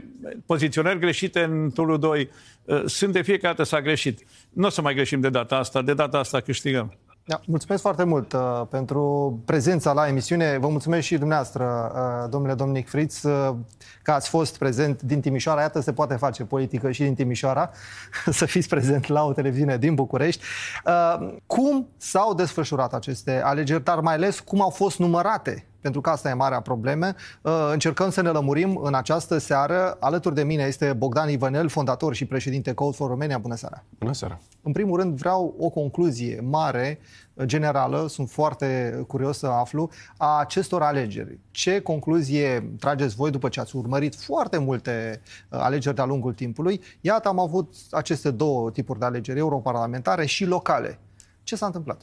poziționări greșite în turul 2 uh, sunt de fiecare dată s-a greșit. Nu o să mai greșim de data asta, de data asta câștigăm. Da, mulțumesc foarte mult uh, pentru prezența la emisiune. Vă mulțumesc și dumneavoastră, uh, domnule Dominic Fritz, uh, că ați fost prezent din Timișoara. Iată, se poate face politică și din Timișoara, să fiți prezent la o televiziune din București. Uh, cum s-au desfășurat aceste alegeri, dar mai ales cum au fost numărate pentru că asta e marea problemă. Uh, încercăm să ne lămurim în această seară. Alături de mine este Bogdan Ivanel, fondator și președinte Code for Romania. Bună seara! Bună seara! În primul rând vreau o concluzie mare, generală, sunt foarte curios să aflu, a acestor alegeri. Ce concluzie trageți voi după ce ați urmărit foarte multe uh, alegeri de-a lungul timpului? Iată, am avut aceste două tipuri de alegeri, europarlamentare și locale. Ce s-a întâmplat?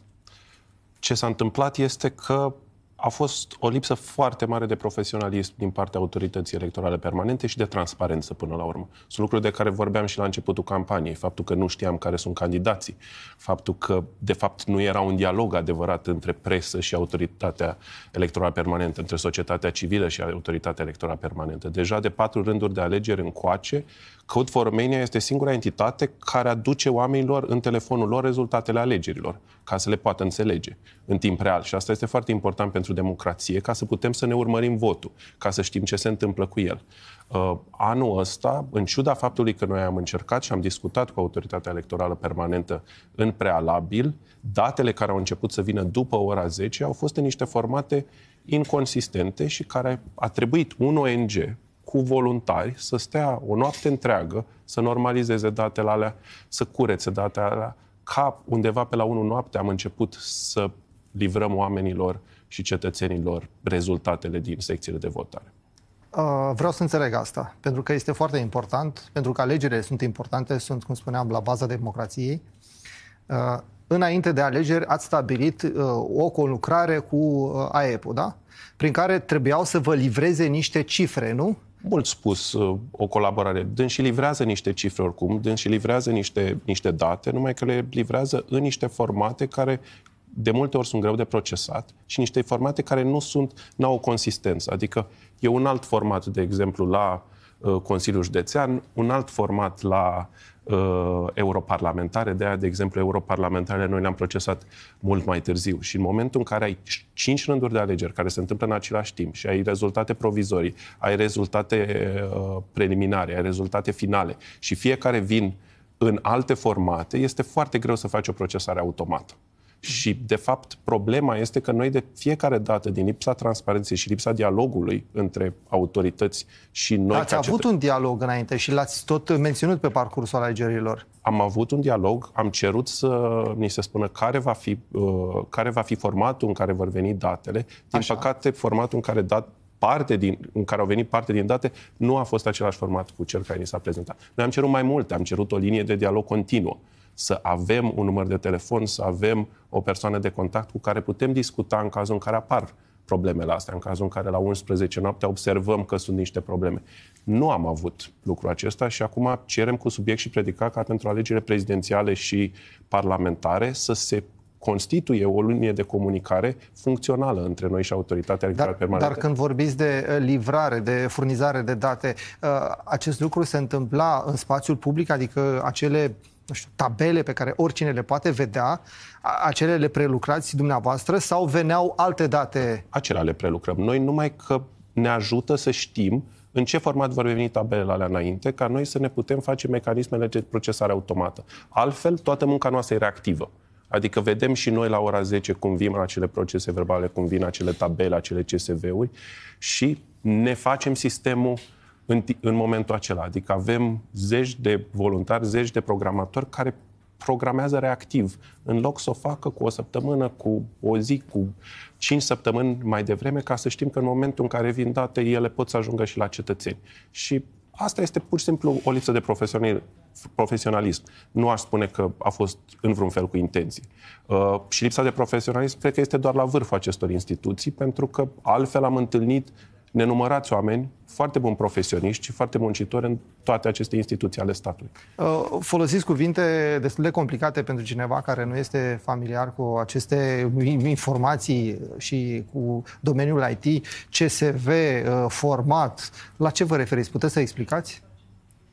Ce s-a întâmplat este că a fost o lipsă foarte mare de profesionalism din partea autorității electorale permanente și de transparență până la urmă. Sunt lucruri de care vorbeam și la începutul campaniei. Faptul că nu știam care sunt candidații, faptul că, de fapt, nu era un dialog adevărat între presă și autoritatea electorală permanentă, între societatea civilă și autoritatea electorală permanentă. Deja de patru rânduri de alegeri încoace, Code for Romania este singura entitate care aduce oamenilor în telefonul lor rezultatele alegerilor, ca să le poată înțelege în timp real. Și asta este foarte important pentru pentru democrație ca să putem să ne urmărim votul, ca să știm ce se întâmplă cu el. Uh, anul ăsta, în ciuda faptului că noi am încercat și am discutat cu autoritatea electorală permanentă în prealabil, datele care au început să vină după ora 10 au fost în niște formate inconsistente și care a trebuit un ONG cu voluntari să stea o noapte întreagă, să normalizeze datele alea, să curețe datele alea, ca undeva pe la 1 noapte am început să livrăm oamenilor și cetățenilor rezultatele din secțiile de votare. Uh, vreau să înțeleg asta, pentru că este foarte important, pentru că alegerile sunt importante, sunt, cum spuneam, la baza democrației. Uh, înainte de alegeri ați stabilit uh, o conlucrare cu AEP-ul, da? Prin care trebuiau să vă livreze niște cifre, nu? Mult spus, o colaborare. Dâns și livrează niște cifre oricum, dâns și livrează niște, niște date, numai că le livrează în niște formate care de multe ori sunt greu de procesat și niște formate care nu sunt, n-au o consistență. Adică e un alt format, de exemplu, la uh, Consiliul Județean, un alt format la uh, europarlamentare, de aia, de exemplu, europarlamentarele noi le-am procesat mult mai târziu. Și în momentul în care ai cinci rânduri de alegeri care se întâmplă în același timp și ai rezultate provizorii, ai rezultate uh, preliminare, ai rezultate finale și fiecare vin în alte formate, este foarte greu să faci o procesare automată. Și, de fapt, problema este că noi de fiecare dată, din lipsa transparenței și lipsa dialogului între autorități și noi... Ați avut un dialog înainte și l-ați tot menționat pe parcursul alegerilor. Am avut un dialog, am cerut să ni se spună care va fi, uh, care va fi formatul în care vor veni datele. Din Așa. păcate, formatul în care dat, parte din, în care au venit parte din date nu a fost același format cu cel care ni s-a prezentat. Noi am cerut mai multe, am cerut o linie de dialog continuă să avem un număr de telefon, să avem o persoană de contact cu care putem discuta în cazul în care apar problemele astea, în cazul în care la 11 noaptea observăm că sunt niște probleme. Nu am avut lucrul acesta și acum cerem cu subiect și predicat ca pentru alegerile prezidențiale și parlamentare să se constituie o linie de comunicare funcțională între noi și autoritatea electorală dar, permanentă. Dar când vorbiți de uh, livrare, de furnizare de date, uh, acest lucru se întâmpla în spațiul public, adică acele nu știu, tabele pe care oricine le poate vedea, acele le prelucrați dumneavoastră sau veneau alte date? Acelea le prelucrăm. Noi numai că ne ajută să știm în ce format vor veni tabelele alea înainte, ca noi să ne putem face mecanismele de procesare automată. Altfel, toată munca noastră e reactivă. Adică vedem și noi la ora 10 cum vin acele procese verbale, cum vin acele tabele, acele CSV-uri și ne facem sistemul în, în momentul acela. Adică avem zeci de voluntari, zeci de programatori care programează reactiv, în loc să o facă cu o săptămână, cu o zi, cu cinci săptămâni mai devreme, ca să știm că în momentul în care vin date, ele pot să ajungă și la cetățeni. Și asta este pur și simplu o lipsă de profesionalism. Nu aș spune că a fost în vreun fel cu intenție. Uh, și lipsa de profesionalism cred că este doar la vârful acestor instituții, pentru că altfel am întâlnit nenumărați oameni foarte buni profesioniști și foarte muncitori în toate aceste instituții ale statului. Uh, folosiți cuvinte destul de complicate pentru cineva care nu este familiar cu aceste informații și cu domeniul IT, CSV, uh, format. La ce vă referiți? Puteți să explicați?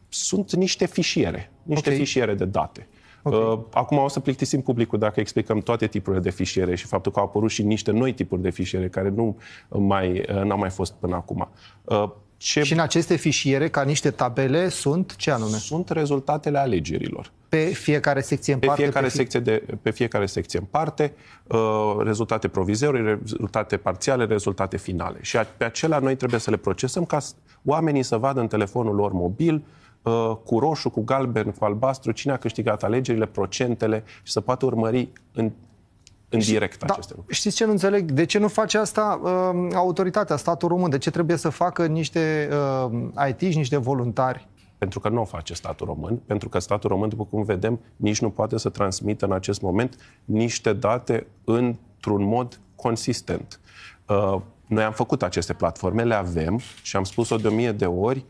Sunt niște fișiere, niște okay. fișiere de date. Okay. Uh, acum o să plictisim publicul dacă explicăm toate tipurile de fișiere și faptul că au apărut și niște noi tipuri de fișiere care nu mai, uh, n-au mai fost până acum. Uh, ce... Și în aceste fișiere, ca niște tabele, sunt ce anume? Sunt rezultatele alegerilor. Pe fiecare secție în pe parte? Fiecare pe, fi... secție de, pe fiecare secție în parte, uh, rezultate provizorii, rezultate parțiale, rezultate finale. Și pe acelea noi trebuie să le procesăm ca oamenii să vadă în telefonul lor mobil uh, Uh, cu roșu, cu galben, cu albastru, cine a câștigat alegerile, procentele și să poată urmări în în direct da, aceste lucruri. Știți ce nu înțeleg? De ce nu face asta uh, autoritatea, statul român? De ce trebuie să facă niște uh, IT și niște voluntari? Pentru că nu o face statul român, pentru că statul român, după cum vedem, nici nu poate să transmită în acest moment niște date într-un mod consistent. Uh, noi am făcut aceste platforme, le avem și am spus-o de o mie de ori,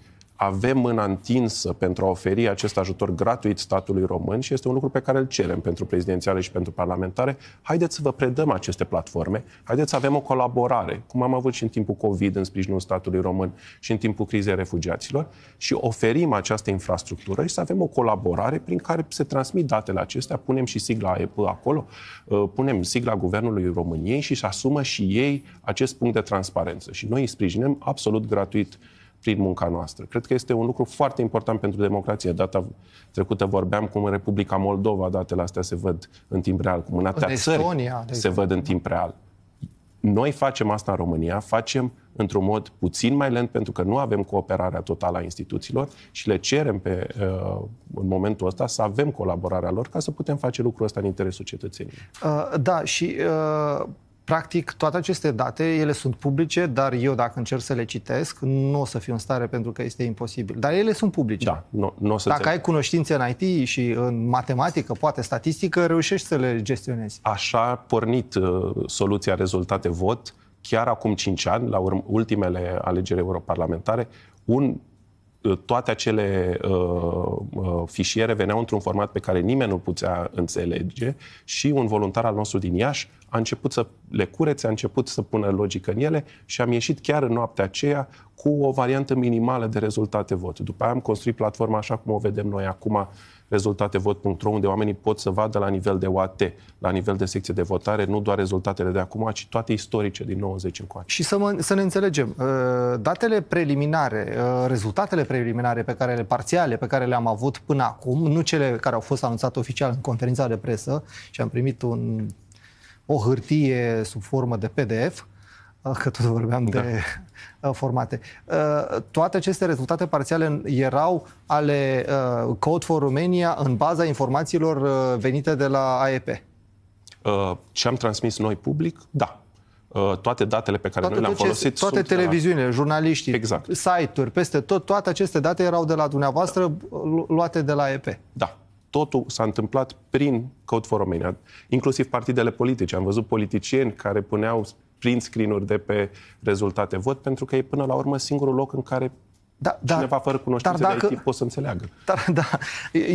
avem mâna întinsă pentru a oferi acest ajutor gratuit statului român și este un lucru pe care îl cerem pentru prezidențiale și pentru parlamentare. Haideți să vă predăm aceste platforme, haideți să avem o colaborare, cum am avut și în timpul COVID în sprijinul statului român și în timpul crizei refugiaților și oferim această infrastructură și să avem o colaborare prin care se transmit datele acestea, punem și sigla EP acolo, uh, punem sigla Guvernului României și își asumă și ei acest punct de transparență. Și noi îi sprijinim absolut gratuit prin munca noastră. Cred că este un lucru foarte important pentru democrație. Data trecută vorbeam cum în Republica Moldova datele astea se văd în timp real, cum în atâtea în Estonia, țări se văd în timp real. Noi facem asta în România, facem într-un mod puțin mai lent pentru că nu avem cooperarea totală a instituțiilor și le cerem pe, uh, în momentul ăsta să avem colaborarea lor ca să putem face lucrul ăsta în interesul cetățenilor. Uh, da, și uh, Practic, toate aceste date, ele sunt publice, dar eu, dacă încerc să le citesc, nu o să fiu în stare pentru că este imposibil. Dar ele sunt publice. Da, nu, nu o să Dacă ți ai cunoștințe în IT și în matematică, poate statistică, reușești să le gestionezi. Așa a pornit uh, soluția rezultate vot chiar acum 5 ani, la ultimele alegeri europarlamentare, un toate acele uh, uh, fișiere veneau într-un format pe care nimeni nu putea înțelege și un voluntar al nostru din Iași a început să le curețe, a început să pună logică în ele și am ieșit chiar în noaptea aceea cu o variantă minimală de rezultate vot. După aia am construit platforma așa cum o vedem noi acum, rezultatevot.ro, unde oamenii pot să vadă la nivel de OAT, la nivel de secție de votare, nu doar rezultatele de acum, ci toate istorice din 90 încoace. Și să, mă, să ne înțelegem, uh, datele preliminare, uh, rezultatele preliminare pe care le, parțiale pe care le-am avut până acum, nu cele care au fost anunțate oficial în conferința de presă și am primit un, o hârtie sub formă de PDF, uh, că tot vorbeam da. de Uh, formate. Uh, toate aceste rezultate parțiale erau ale uh, Code for Romania în baza informațiilor venite de la AEP. Ce am transmis noi public? Da. Toate datele pe care toate noi le-am folosit Toate televiziunile, la... jurnaliștii, exact. site-uri, peste tot, toate aceste date erau de la dumneavoastră luate de la AEP. Da totul s-a întâmplat prin Code for Romania, inclusiv partidele politice. Am văzut politicieni care puneau print screen-uri de pe rezultate vot, pentru că e până la urmă singurul loc în care da, cineva fără cunoștințe dar dacă, de IT poate să înțeleagă. Dar, da,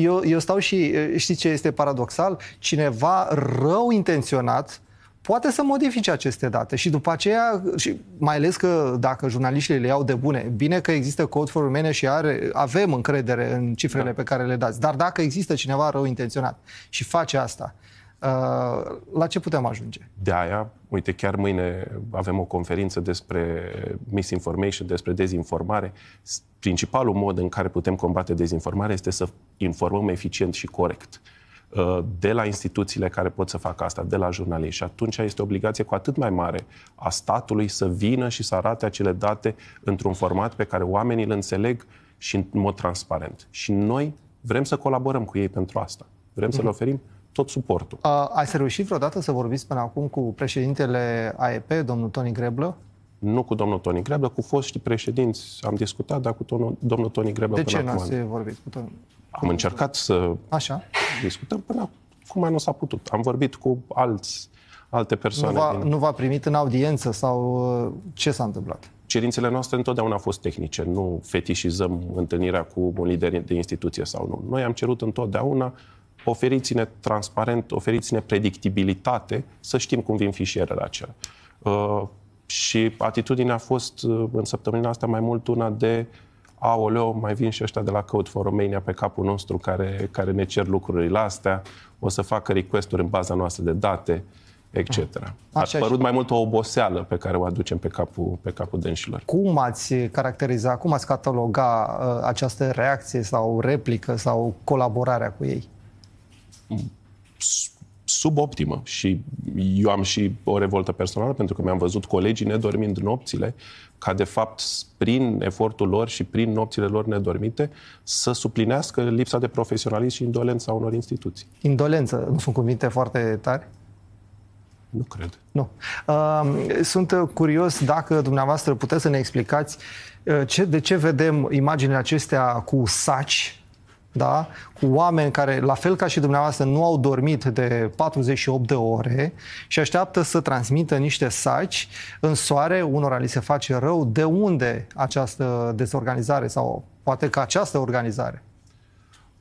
eu, eu stau și știi ce este paradoxal? Cineva rău intenționat poate să modifice aceste date și după aceea, și mai ales că dacă jurnaliștii le iau de bune, bine că există Code for Romania și are, avem încredere în cifrele da. pe care le dați, dar dacă există cineva rău intenționat și face asta, uh, la ce putem ajunge? De aia, uite, chiar mâine avem o conferință despre misinformation, despre dezinformare. Principalul mod în care putem combate dezinformarea este să informăm eficient și corect. Uh, de la instituțiile care pot să facă asta, de la jurnaliști. Și atunci este obligație cu atât mai mare a statului să vină și să arate acele date într-un format pe care oamenii îl înțeleg și în mod transparent. Și noi vrem să colaborăm cu ei pentru asta. Vrem mm-hmm. să le mhm. oferim tot suportul. Uh, ai să reușit vreodată să vorbiți până acum cu președintele AEP, domnul Toni Greblă? Nu cu domnul Toni Greblă, cu foștii președinți am discutat, dar cu domnul Toni Greblă De până ce nu ați vorbit cu Toni? Am încercat să Așa. discutăm până acum nu s-a putut. Am vorbit cu alți, alte persoane. Nu v-a, din... nu v-a primit în audiență sau uh, ce s-a întâmplat? Cerințele noastre întotdeauna au fost tehnice. Nu fetișizăm întâlnirea cu un lider de instituție sau nu. Noi am cerut întotdeauna oferiți-ne transparent, oferiți-ne predictibilitate, să știm cum vin fișierele acelea. Uh, și atitudinea a fost uh, în săptămâna asta mai mult una de aoleo, mai vin și ăștia de la Code for Romania pe capul nostru care, care ne cer lucrurile astea, o să facă request-uri în baza noastră de date, etc. A părut mai mult o oboseală pe care o aducem pe capul, pe capul dânșilor. Cum ați caracteriza, cum ați cataloga uh, această reacție sau replică sau colaborarea cu ei? suboptimă și eu am și o revoltă personală pentru că mi-am văzut colegii nedormind nopțile ca de fapt prin efortul lor și prin nopțile lor nedormite să suplinească lipsa de profesionalism și indolența unor instituții. Indolență, nu sunt cuvinte foarte tari? Nu cred. Nu. Uh, sunt curios dacă dumneavoastră puteți să ne explicați uh, ce, de ce vedem imaginile acestea cu saci da? cu oameni care, la fel ca și dumneavoastră, nu au dormit de 48 de ore și așteaptă să transmită niște saci în soare, unora li se face rău. De unde această dezorganizare sau Poate că această organizare.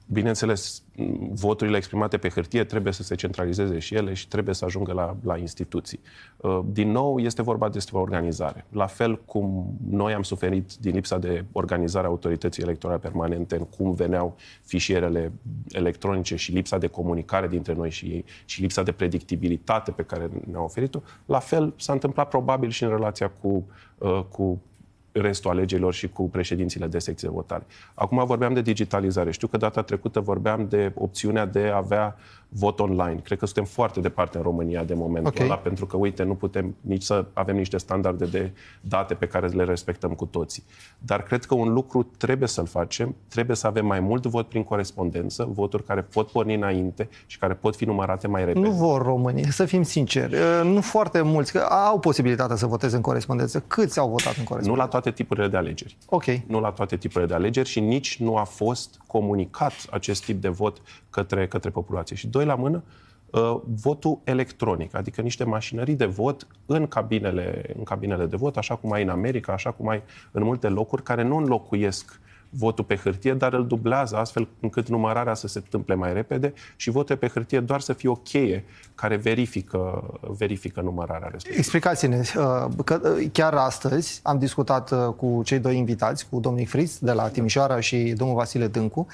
Bineînțeles, voturile exprimate pe hârtie trebuie să se centralizeze și ele și trebuie să ajungă la, la instituții. Uh, din nou, este vorba despre organizare. La fel cum noi am suferit din lipsa de organizare a autorității electorale permanente, în cum veneau fișierele electronice și lipsa de comunicare dintre noi și ei și lipsa de predictibilitate pe care ne-au oferit-o, la fel s-a întâmplat probabil și în relația cu, uh, cu restul alegerilor și cu președințile de secție de votare. Acum vorbeam de digitalizare. Știu că data trecută vorbeam de opțiunea de a avea vot online. Cred că suntem foarte departe în România de momentul okay. ăla, pentru că, uite, nu putem nici să avem niște standarde de date pe care le respectăm cu toții. Dar cred că un lucru trebuie să-l facem, trebuie să avem mai mult vot prin corespondență, voturi care pot porni înainte și care pot fi numărate mai repede. Nu vor românii, să fim sinceri. Nu foarte mulți, că au posibilitatea să voteze în corespondență. Câți au votat în corespondență? Nu la toate tipurile de alegeri. Ok. Nu la toate tipurile de alegeri și nici nu a fost comunicat acest tip de vot către, către populație. Și doi la mână, uh, votul electronic, adică niște mașinării de vot în cabinele, în cabinele de vot, așa cum ai în America, așa cum ai în multe locuri, care nu înlocuiesc votul pe hârtie, dar îl dublează astfel încât numărarea să se întâmple mai repede și votul pe hârtie doar să fie o cheie care verifică, verifică numărarea respectivă. Explicați-ne, uh, că uh, chiar astăzi am discutat uh, cu cei doi invitați, cu domnul Fritz de la Timișoara și domnul Vasile Dâncu,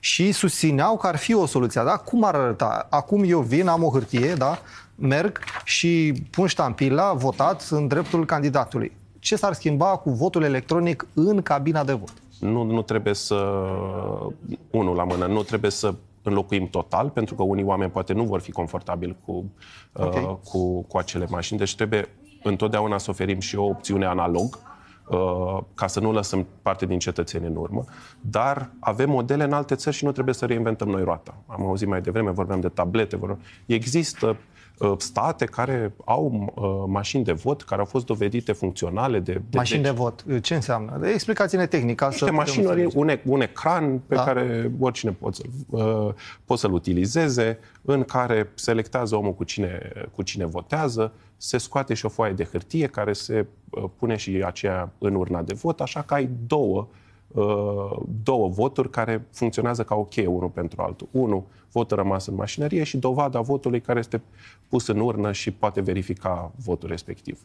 și susțineau că ar fi o soluție. Da? Cum ar arăta? Acum eu vin, am o hârtie, da? merg și pun ștampila votat în dreptul candidatului. Ce s-ar schimba cu votul electronic în cabina de vot? Nu, nu trebuie să, unul la mână, nu trebuie să înlocuim total, pentru că unii oameni poate nu vor fi confortabili cu, okay. uh, cu, cu acele mașini. Deci trebuie întotdeauna să oferim și o opțiune analog, uh, ca să nu lăsăm parte din cetățeni în urmă. Dar avem modele în alte țări și nu trebuie să reinventăm noi roata. Am auzit mai devreme, vorbeam de tablete. Vorbeam... Există Uh, state care au uh, mașini de vot care au fost dovedite funcționale de... de mașini de vot. Ce înseamnă? Explicați-ne tehnica. Niște să mașini, un, un ecran pe da. care oricine poate să, uh, poate să-l utilizeze, în care selectează omul cu cine, cu cine votează, se scoate și o foaie de hârtie care se uh, pune și aceea în urna de vot, așa că ai două uh, Uh, două voturi care funcționează ca o cheie unul pentru altul. Unul, votul rămas în mașinărie și dovada votului care este pus în urnă și poate verifica votul respectiv.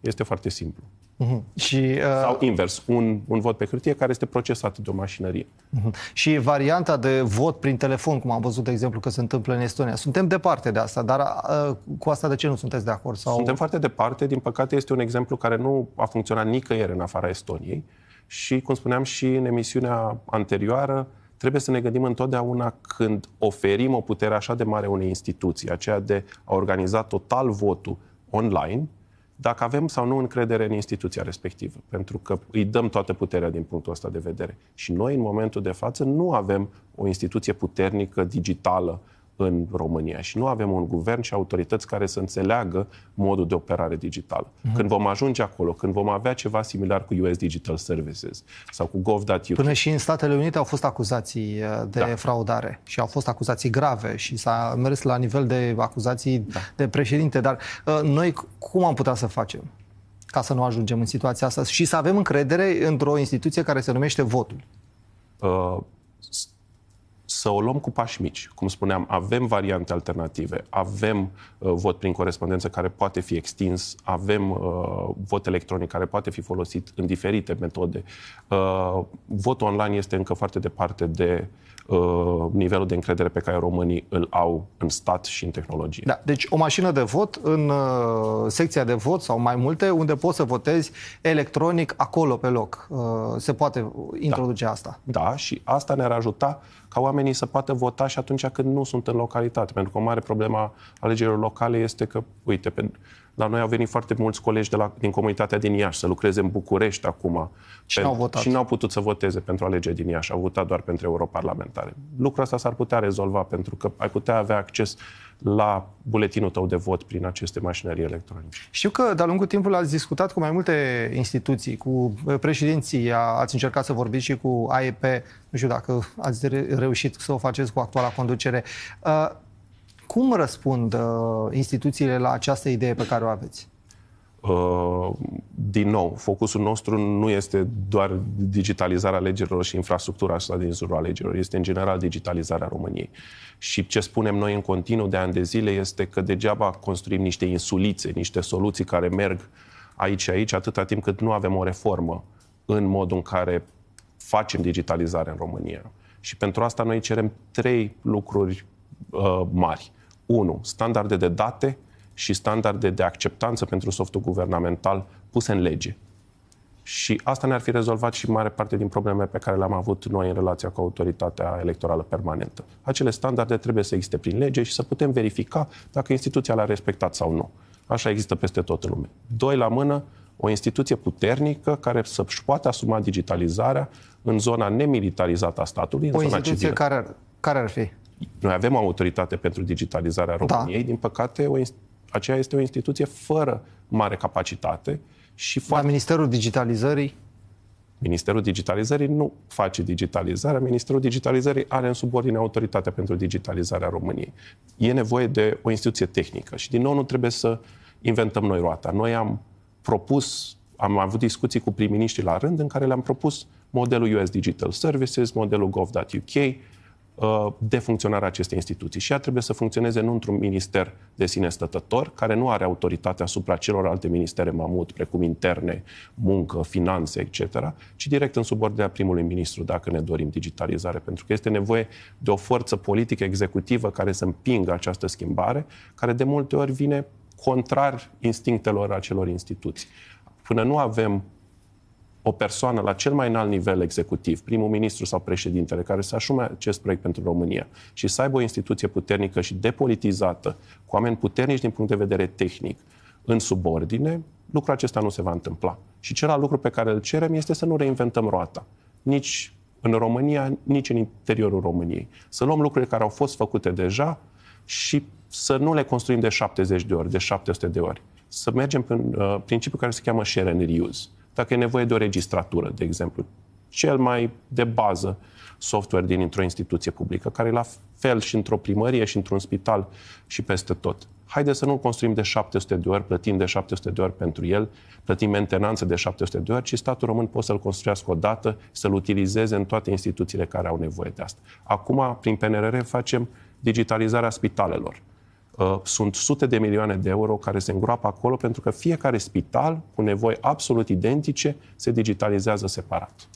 Este foarte simplu. Uh-huh. Și, uh... Sau invers, un, un vot pe hârtie care este procesat de o mașinărie. Uh-huh. Și varianta de vot prin telefon, cum am văzut, de exemplu, că se întâmplă în Estonia. Suntem departe de asta, dar uh, cu asta de ce nu sunteți de acord? Sau... Suntem foarte departe. Din păcate, este un exemplu care nu a funcționat nicăieri în afara Estoniei. Uh, și, cum spuneam și în emisiunea anterioară, trebuie să ne gândim întotdeauna când oferim o putere așa de mare unei instituții, aceea de a organiza total votul online, dacă avem sau nu încredere în instituția respectivă, pentru că îi dăm toată puterea din punctul ăsta de vedere. Și noi, în momentul de față, nu avem o instituție puternică, digitală, în România și nu avem un guvern și autorități care să înțeleagă modul de operare digitală. Uh-huh. Când vom ajunge acolo, când vom avea ceva similar cu US Digital Services sau cu gov.uk. Până și în Statele Unite au fost acuzații uh, de da. fraudare și au fost acuzații grave și s-a mers la nivel de acuzații da. de președinte. Dar uh, noi cum am putea să facem? ca să nu ajungem în situația asta și să avem încredere într-o instituție care se numește votul. Uh, să o luăm cu pași mici. Cum spuneam, avem variante alternative, avem uh, vot prin corespondență care poate fi extins, avem uh, vot electronic care poate fi folosit în diferite metode. Uh, votul online este încă foarte departe de uh, nivelul de încredere pe care românii îl au în stat și în tehnologie. Da, deci o mașină de vot în uh, secția de vot sau mai multe, unde poți să votezi electronic acolo pe loc. Uh, se poate introduce da. asta. Da, și asta ne-ar ajuta ca oamenii să poată vota și atunci când nu sunt în localitate. Pentru că o mare problemă a alegerilor locale este că, uite, pe, la noi au venit foarte mulți colegi de la, din comunitatea din Iași să lucreze în București acum. Și n-au votat. Și n-au putut să voteze pentru alegeri din Iași. Au votat doar pentru europarlamentare. Lucrul ăsta s-ar putea rezolva pentru că ai putea avea acces la buletinul tău de vot prin aceste mașinării electronice. Știu că de-a lungul timpului ați discutat cu mai multe instituții, cu președinția, ați încercat să vorbiți și cu AEP, nu știu dacă ați reușit să o faceți cu actuala conducere. Uh, cum răspund uh, instituțiile la această idee pe care o aveți? Uh, din nou, focusul nostru nu este doar digitalizarea alegerilor și infrastructura asta din jurul alegerilor, este în general digitalizarea României. Și ce spunem noi în continuu de ani de zile este că degeaba construim niște insulițe, niște soluții care merg aici și aici, atâta timp cât nu avem o reformă în modul în care facem digitalizarea în România. Și pentru asta noi cerem trei lucruri uh, mari. Unu, standarde de date și standarde de acceptanță pentru softul guvernamental puse în lege. Și asta ne-ar fi rezolvat și mare parte din problemele pe care le-am avut noi în relația cu autoritatea electorală permanentă. Acele standarde trebuie să existe prin lege și să putem verifica dacă instituția le-a respectat sau nu. Așa există peste tot în lume. Doi la mână, o instituție puternică care să-și poată asuma digitalizarea în zona nemilitarizată a statului, în o zona instituție civilă. care ar, care ar fi? Noi avem o autoritate pentru digitalizarea Da. României, din păcate, o, inst- aceea este o instituție fără mare capacitate și La foarte Ministerul Digitalizării? Ministerul Digitalizării nu face digitalizarea. Ministerul Digitalizării are în subordine Autoritatea pentru Digitalizarea României. E nevoie de o instituție tehnică și, din nou, nu trebuie să inventăm noi roata. Noi am propus, am avut discuții cu prim-miniștri la rând în care le-am propus modelul US Digital Services, modelul gov.uk, uh, de funcționarea acestei instituții. Și ea trebuie să funcționeze nu într-un minister de sine stătător, care nu are autoritate asupra celorlalte ministere mamut, precum interne, muncă, finanțe, etc., ci direct în subordinea primului ministru, dacă ne dorim digitalizare, pentru că este nevoie de o forță politică executivă care să împingă această schimbare, care de multe ori vine contrar instinctelor acelor instituții. Până nu avem o persoană la cel mai înalt nivel executiv, primul ministru sau președintele, care să asume acest proiect pentru România și să aibă o instituție puternică și depolitizată, cu oameni puternici din punct de vedere tehnic, în subordine, lucrul acesta nu se va întâmpla. Și celălalt lucru pe care îl cerem este să nu reinventăm roata. Nici în România, nici în interiorul României. Să luăm lucrurile care au fost făcute deja și să nu le construim de 70 de ori, de 700 de ori. Să mergem pe un uh, principiu care se cheamă share and reuse. Dacă e nevoie de o registratură, de exemplu, cel mai de bază software din într-o instituție publică, care e la fel și într-o primărie și într-un spital și peste tot. Haideți să nu-l construim de 700 de ori, plătim de 700 de ori pentru el, plătim mentenanță de 700 de ori, ci statul român poate să-l construiască o dată, să-l utilizeze în toate instituțiile care au nevoie de asta. Acum, prin PNRR, facem digitalizarea spitalelor. Uh, sunt sute de milioane de euro care se îngroapă acolo pentru că fiecare spital, cu nevoi absolut identice, se digitalizează separat.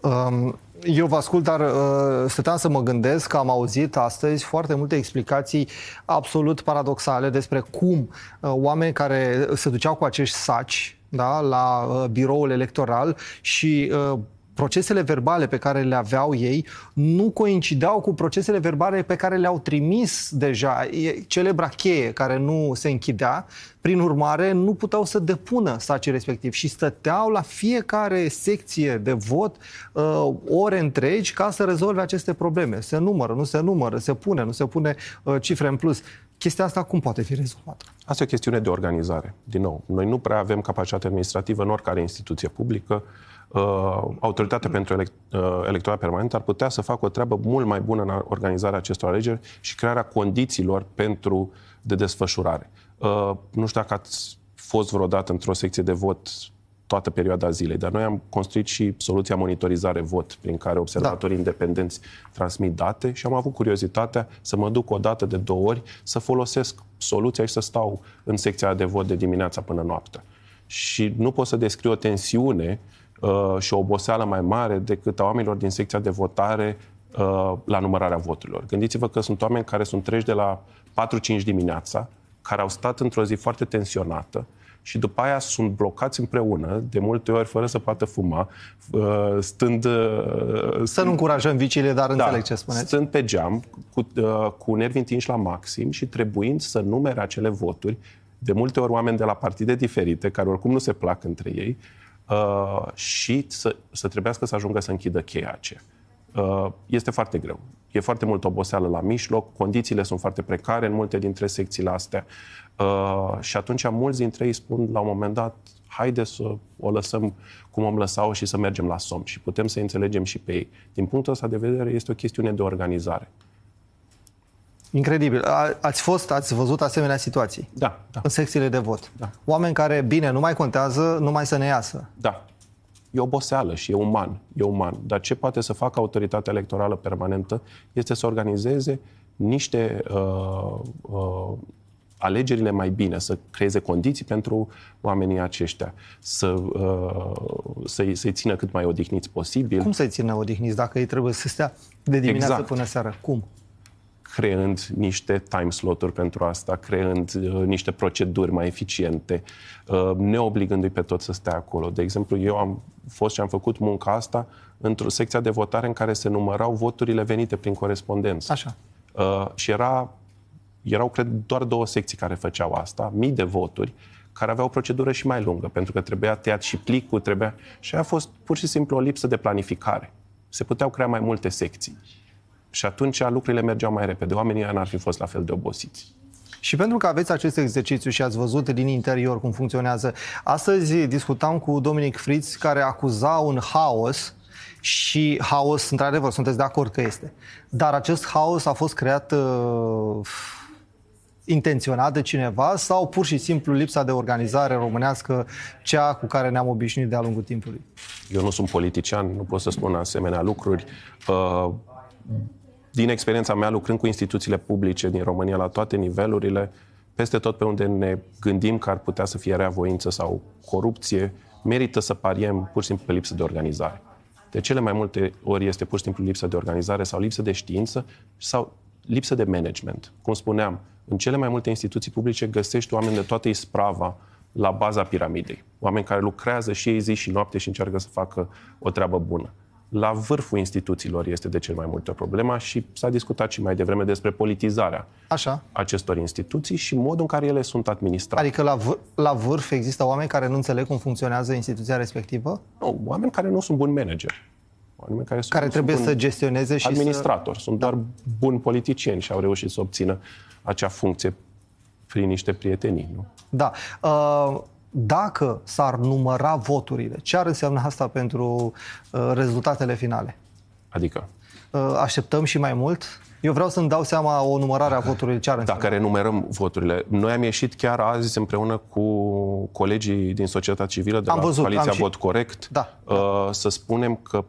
Um, Eu vă ascult, dar uh, stăteam să mă gândesc că am auzit astăzi foarte multe explicații absolut paradoxale despre cum uh, oameni care se duceau cu acești saci da, la uh, biroul electoral și uh, procesele verbale pe care le aveau ei nu coincideau cu procesele verbale pe care le-au trimis deja. E celebra cheie care nu se închidea, prin urmare nu puteau să depună sacii respectiv și stăteau la fiecare secție de vot uh, ore întregi ca să rezolve aceste probleme. Se numără, nu se numără, se pune, nu se pune uh, cifre în plus. Chestia asta cum poate fi rezolvată? Asta e o chestiune de organizare. Din nou, noi nu prea avem capacitate administrativă în oricare instituție publică. Uh, Autoritatea pentru elect, uh, electorat permanent ar putea să facă o treabă mult mai bună în organizarea acestor alegeri și crearea condițiilor pentru de desfășurare. Uh, nu știu dacă ați fost vreodată într-o secție de vot toată perioada zilei, dar noi am construit și soluția monitorizare vot, prin care observatorii da. independenți transmit date și am avut curiozitatea să mă duc o dată de două ori să folosesc soluția și să stau în secția de vot de dimineața până noaptea. Și nu pot să descriu o tensiune uh, și o oboseală mai mare decât a oamenilor din secția de votare uh, la numărarea voturilor. Gândiți-vă că sunt oameni care sunt treji de la 4-5 dimineața, care au stat într-o zi foarte tensionată, și după aia sunt blocați împreună, de multe ori fără să poată fuma, uh, stând... uh, Să nu încurajăm viciile, dar înțeleg ce spuneți. Stând pe geam, cu, uh, cu nervi întinși la maxim și trebuind să numere acele voturi, de multe ori oameni de la partide diferite, care oricum nu se plac între ei, uh, și să, să trebuiască să ajungă să închidă cheia aceea. Uh, este foarte greu. E foarte mult oboseală la mijloc, condițiile sunt foarte precare în multe dintre secțiile astea uh, și atunci mulți dintre ei spun la un moment dat haide să o lăsăm cum am lăsat-o și să mergem la somn și putem să înțelegem și pe ei. Din punctul ăsta de vedere este o chestiune de organizare. Incredibil. A, ați fost, ați văzut asemenea situații? Da, da. În secțiile de vot. Da. Oameni care, bine, nu mai contează, numai să ne iasă. Da. E oboseală și e uman, e uman. Dar ce poate să facă autoritatea electorală permanentă este să organizeze niște uh, uh, alegerile mai bine, să creeze condiții pentru oamenii aceștia, să, uh, să-i, să-i țină cât mai odihniți posibil. Cum să-i țină odihniți dacă ei trebuie să stea de dimineață Exact. până seara? Cum? Creând niște time slot-uri pentru asta, creând uh, niște proceduri mai eficiente, uh, neobligându-i pe toți să stea acolo. De exemplu, eu am fost și am făcut munca asta într-o secție de votare în care se numărau voturile venite prin corespondență. Așa. Uh, și era, erau, cred, doar două secții care făceau asta, mii de voturi, care aveau o procedură și mai lungă, pentru că trebuia tăiat și plicul, trebuia... Și a fost pur și simplu o lipsă de planificare. Se puteau crea mai multe secții. Și atunci lucrurile mergeau mai repede. Oamenii ăia n-ar fi fost la fel de obosiți. Și pentru că aveți acest exercițiu și ați văzut din interior cum funcționează, astăzi discutam cu Dominic Fritz care acuza un haos și haos, într-adevăr, sunteți de acord că este. Dar acest haos a fost creat uh, intenționat de cineva sau pur și simplu lipsa de organizare românească, cea cu care ne-am obișnuit de-a lungul timpului? Eu nu sunt politician, nu pot să spun asemenea lucruri. Uh, din experiența mea, lucrând cu instituțiile publice din România la toate nivelurile, peste tot pe unde ne gândim că ar putea să fie rea voință sau corupție, merită să pariem pur și simplu pe lipsă de organizare. De cele mai multe ori este pur și simplu lipsă de organizare sau lipsă de știință sau lipsă de management. Cum spuneam, în cele mai multe instituții publice găsești oameni de toată isprava la baza piramidei. Oameni care lucrează și ei zi și noapte și încearcă să facă o treabă bună. La vârful instituțiilor este de cel mai multe problema și s-a discutat și mai devreme despre politizarea Așa. acestor instituții și modul în care ele sunt administrate. Adică la, v- la vârf există oameni care nu înțeleg cum funcționează instituția respectivă? Nu, oameni care nu sunt buni manageri. Oameni care, sunt, Care nu trebuie sunt să buni gestioneze și să... administratori. Sunt doar buni politicieni și au reușit să obțină acea funcție prin niște prietenii. Nu? Da. Uh, Dacă s-ar număra voturile, ce ar însemna asta pentru uh, rezultatele finale? Adică, Uh, Așteptăm și mai mult? Eu vreau să-mi dau seama o numărare a voturilor. Ce ar însemna? dacă renumerăm voturile, noi am ieșit chiar azi împreună cu colegii din societatea civilă de Am la văzut, Coaliția am și- Vot Corect Da, uh, să spunem că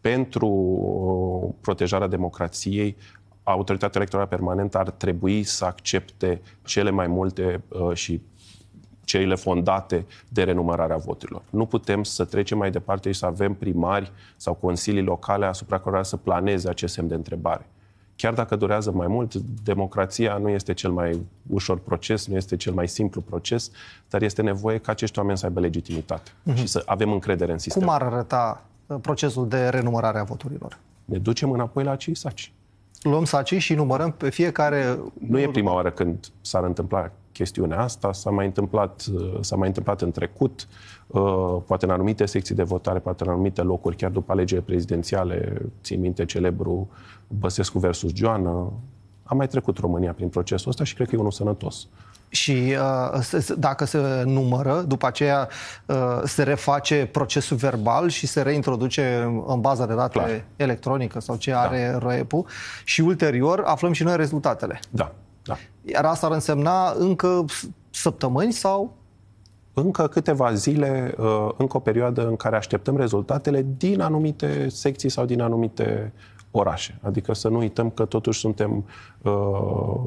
pentru uh, protejarea democrației autoritatea electorală permanentă ar trebui să accepte cele mai multe uh, și cerile fondate de renumărarea voturilor. Nu putem să trecem mai departe și să avem primari sau consilii locale asupra cărora să planeze acest semn de întrebare. Chiar dacă durează mai mult, democrația nu este cel mai ușor proces, nu este cel mai simplu proces, dar este nevoie ca acești oameni să aibă legitimitate uh-huh. și să avem încredere în sistem. Cum ar arăta uh, procesul de renumărare a voturilor? Ne ducem înapoi la acei saci. Luăm sacii și numărăm pe fiecare... Nu e prima oară când s-ar întâmpla chestiunea asta, s-a mai întâmplat, uh, s-a mai întâmplat în trecut, uh, poate în anumite secții de votare, poate în anumite locuri, chiar după alegerile prezidențiale, țin minte celebru Băsescu versus Joană, a mai trecut România prin procesul ăsta și cred că e unul sănătos. Și uh, s- s- dacă se numără, după aceea uh, se reface procesul verbal și se reintroduce în baza de date Clar. electronică sau ce are ROEP-ul și ulterior aflăm și noi rezultatele. Da, da. Iar asta ar însemna încă s- săptămâni sau Încă câteva zile, uh, încă o perioadă în care așteptăm rezultatele din anumite secții sau din anumite orașe. Adică să nu uităm că totuși suntem uh,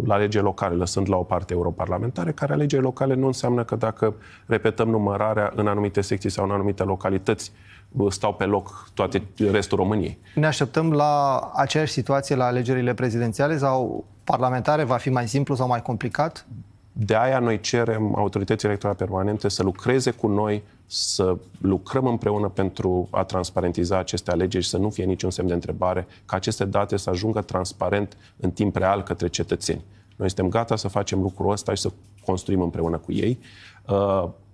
la alegeri locale, lăsând la o parte europarlamentare, care alegeri locale nu înseamnă că dacă repetăm numărarea în anumite secții sau în anumite localități, uh, stau pe loc toate restul României. ne așteptăm la aceeași situație la alegerile prezidențiale sau parlamentare? Va fi mai simplu sau mai complicat? De aia noi cerem autorității electorale permanente să lucreze cu noi, să lucrăm împreună pentru a transparentiza aceste alegeri și să nu fie niciun semn de întrebare, ca aceste date să ajungă transparent în timp real către cetățeni. Noi suntem gata să facem lucrul ăsta și să construim împreună cu ei.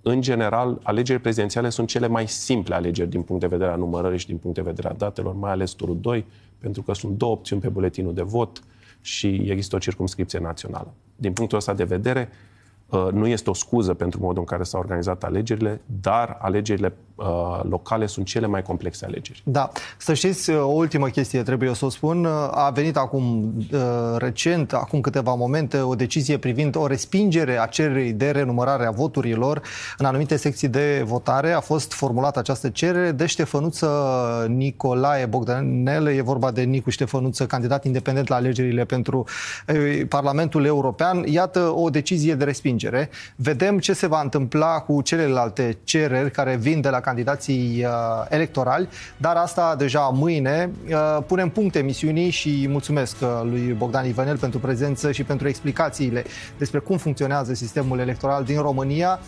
Uh, În general, alegerile prezidențiale sunt cele mai simple alegeri din punct de vedere a numărării și din punct de vedere a datelor, mai ales turul 2, pentru că sunt două opțiuni pe buletinul de vot și există o circumscripție națională. Din punctul ăsta de vedere, Uh, nu este o scuză pentru modul în care s-au organizat alegerile, dar alegerile uh, locale sunt cele mai complexe alegeri. Da. Să știți, uh, o ultimă chestie trebuie să o spun. A venit acum recent, acum câteva momente, o decizie privind o respingere a cererii de renumărare a voturilor în anumite secții de votare. A fost formulată această cerere de Ștefănuță Nicolae Bogdanele. E vorba de Nicu Ștefănuță, candidat independent la alegerile pentru Parlamentul European. Iată o decizie de respingere convingere. Vedem ce se va întâmpla cu celelalte cereri care vin de la candidații uh, electorali, dar asta deja mâine. Uh, punem punct emisiunii și mulțumesc uh, lui Bogdan Ivanel pentru prezență și pentru explicațiile despre cum funcționează sistemul electoral din România.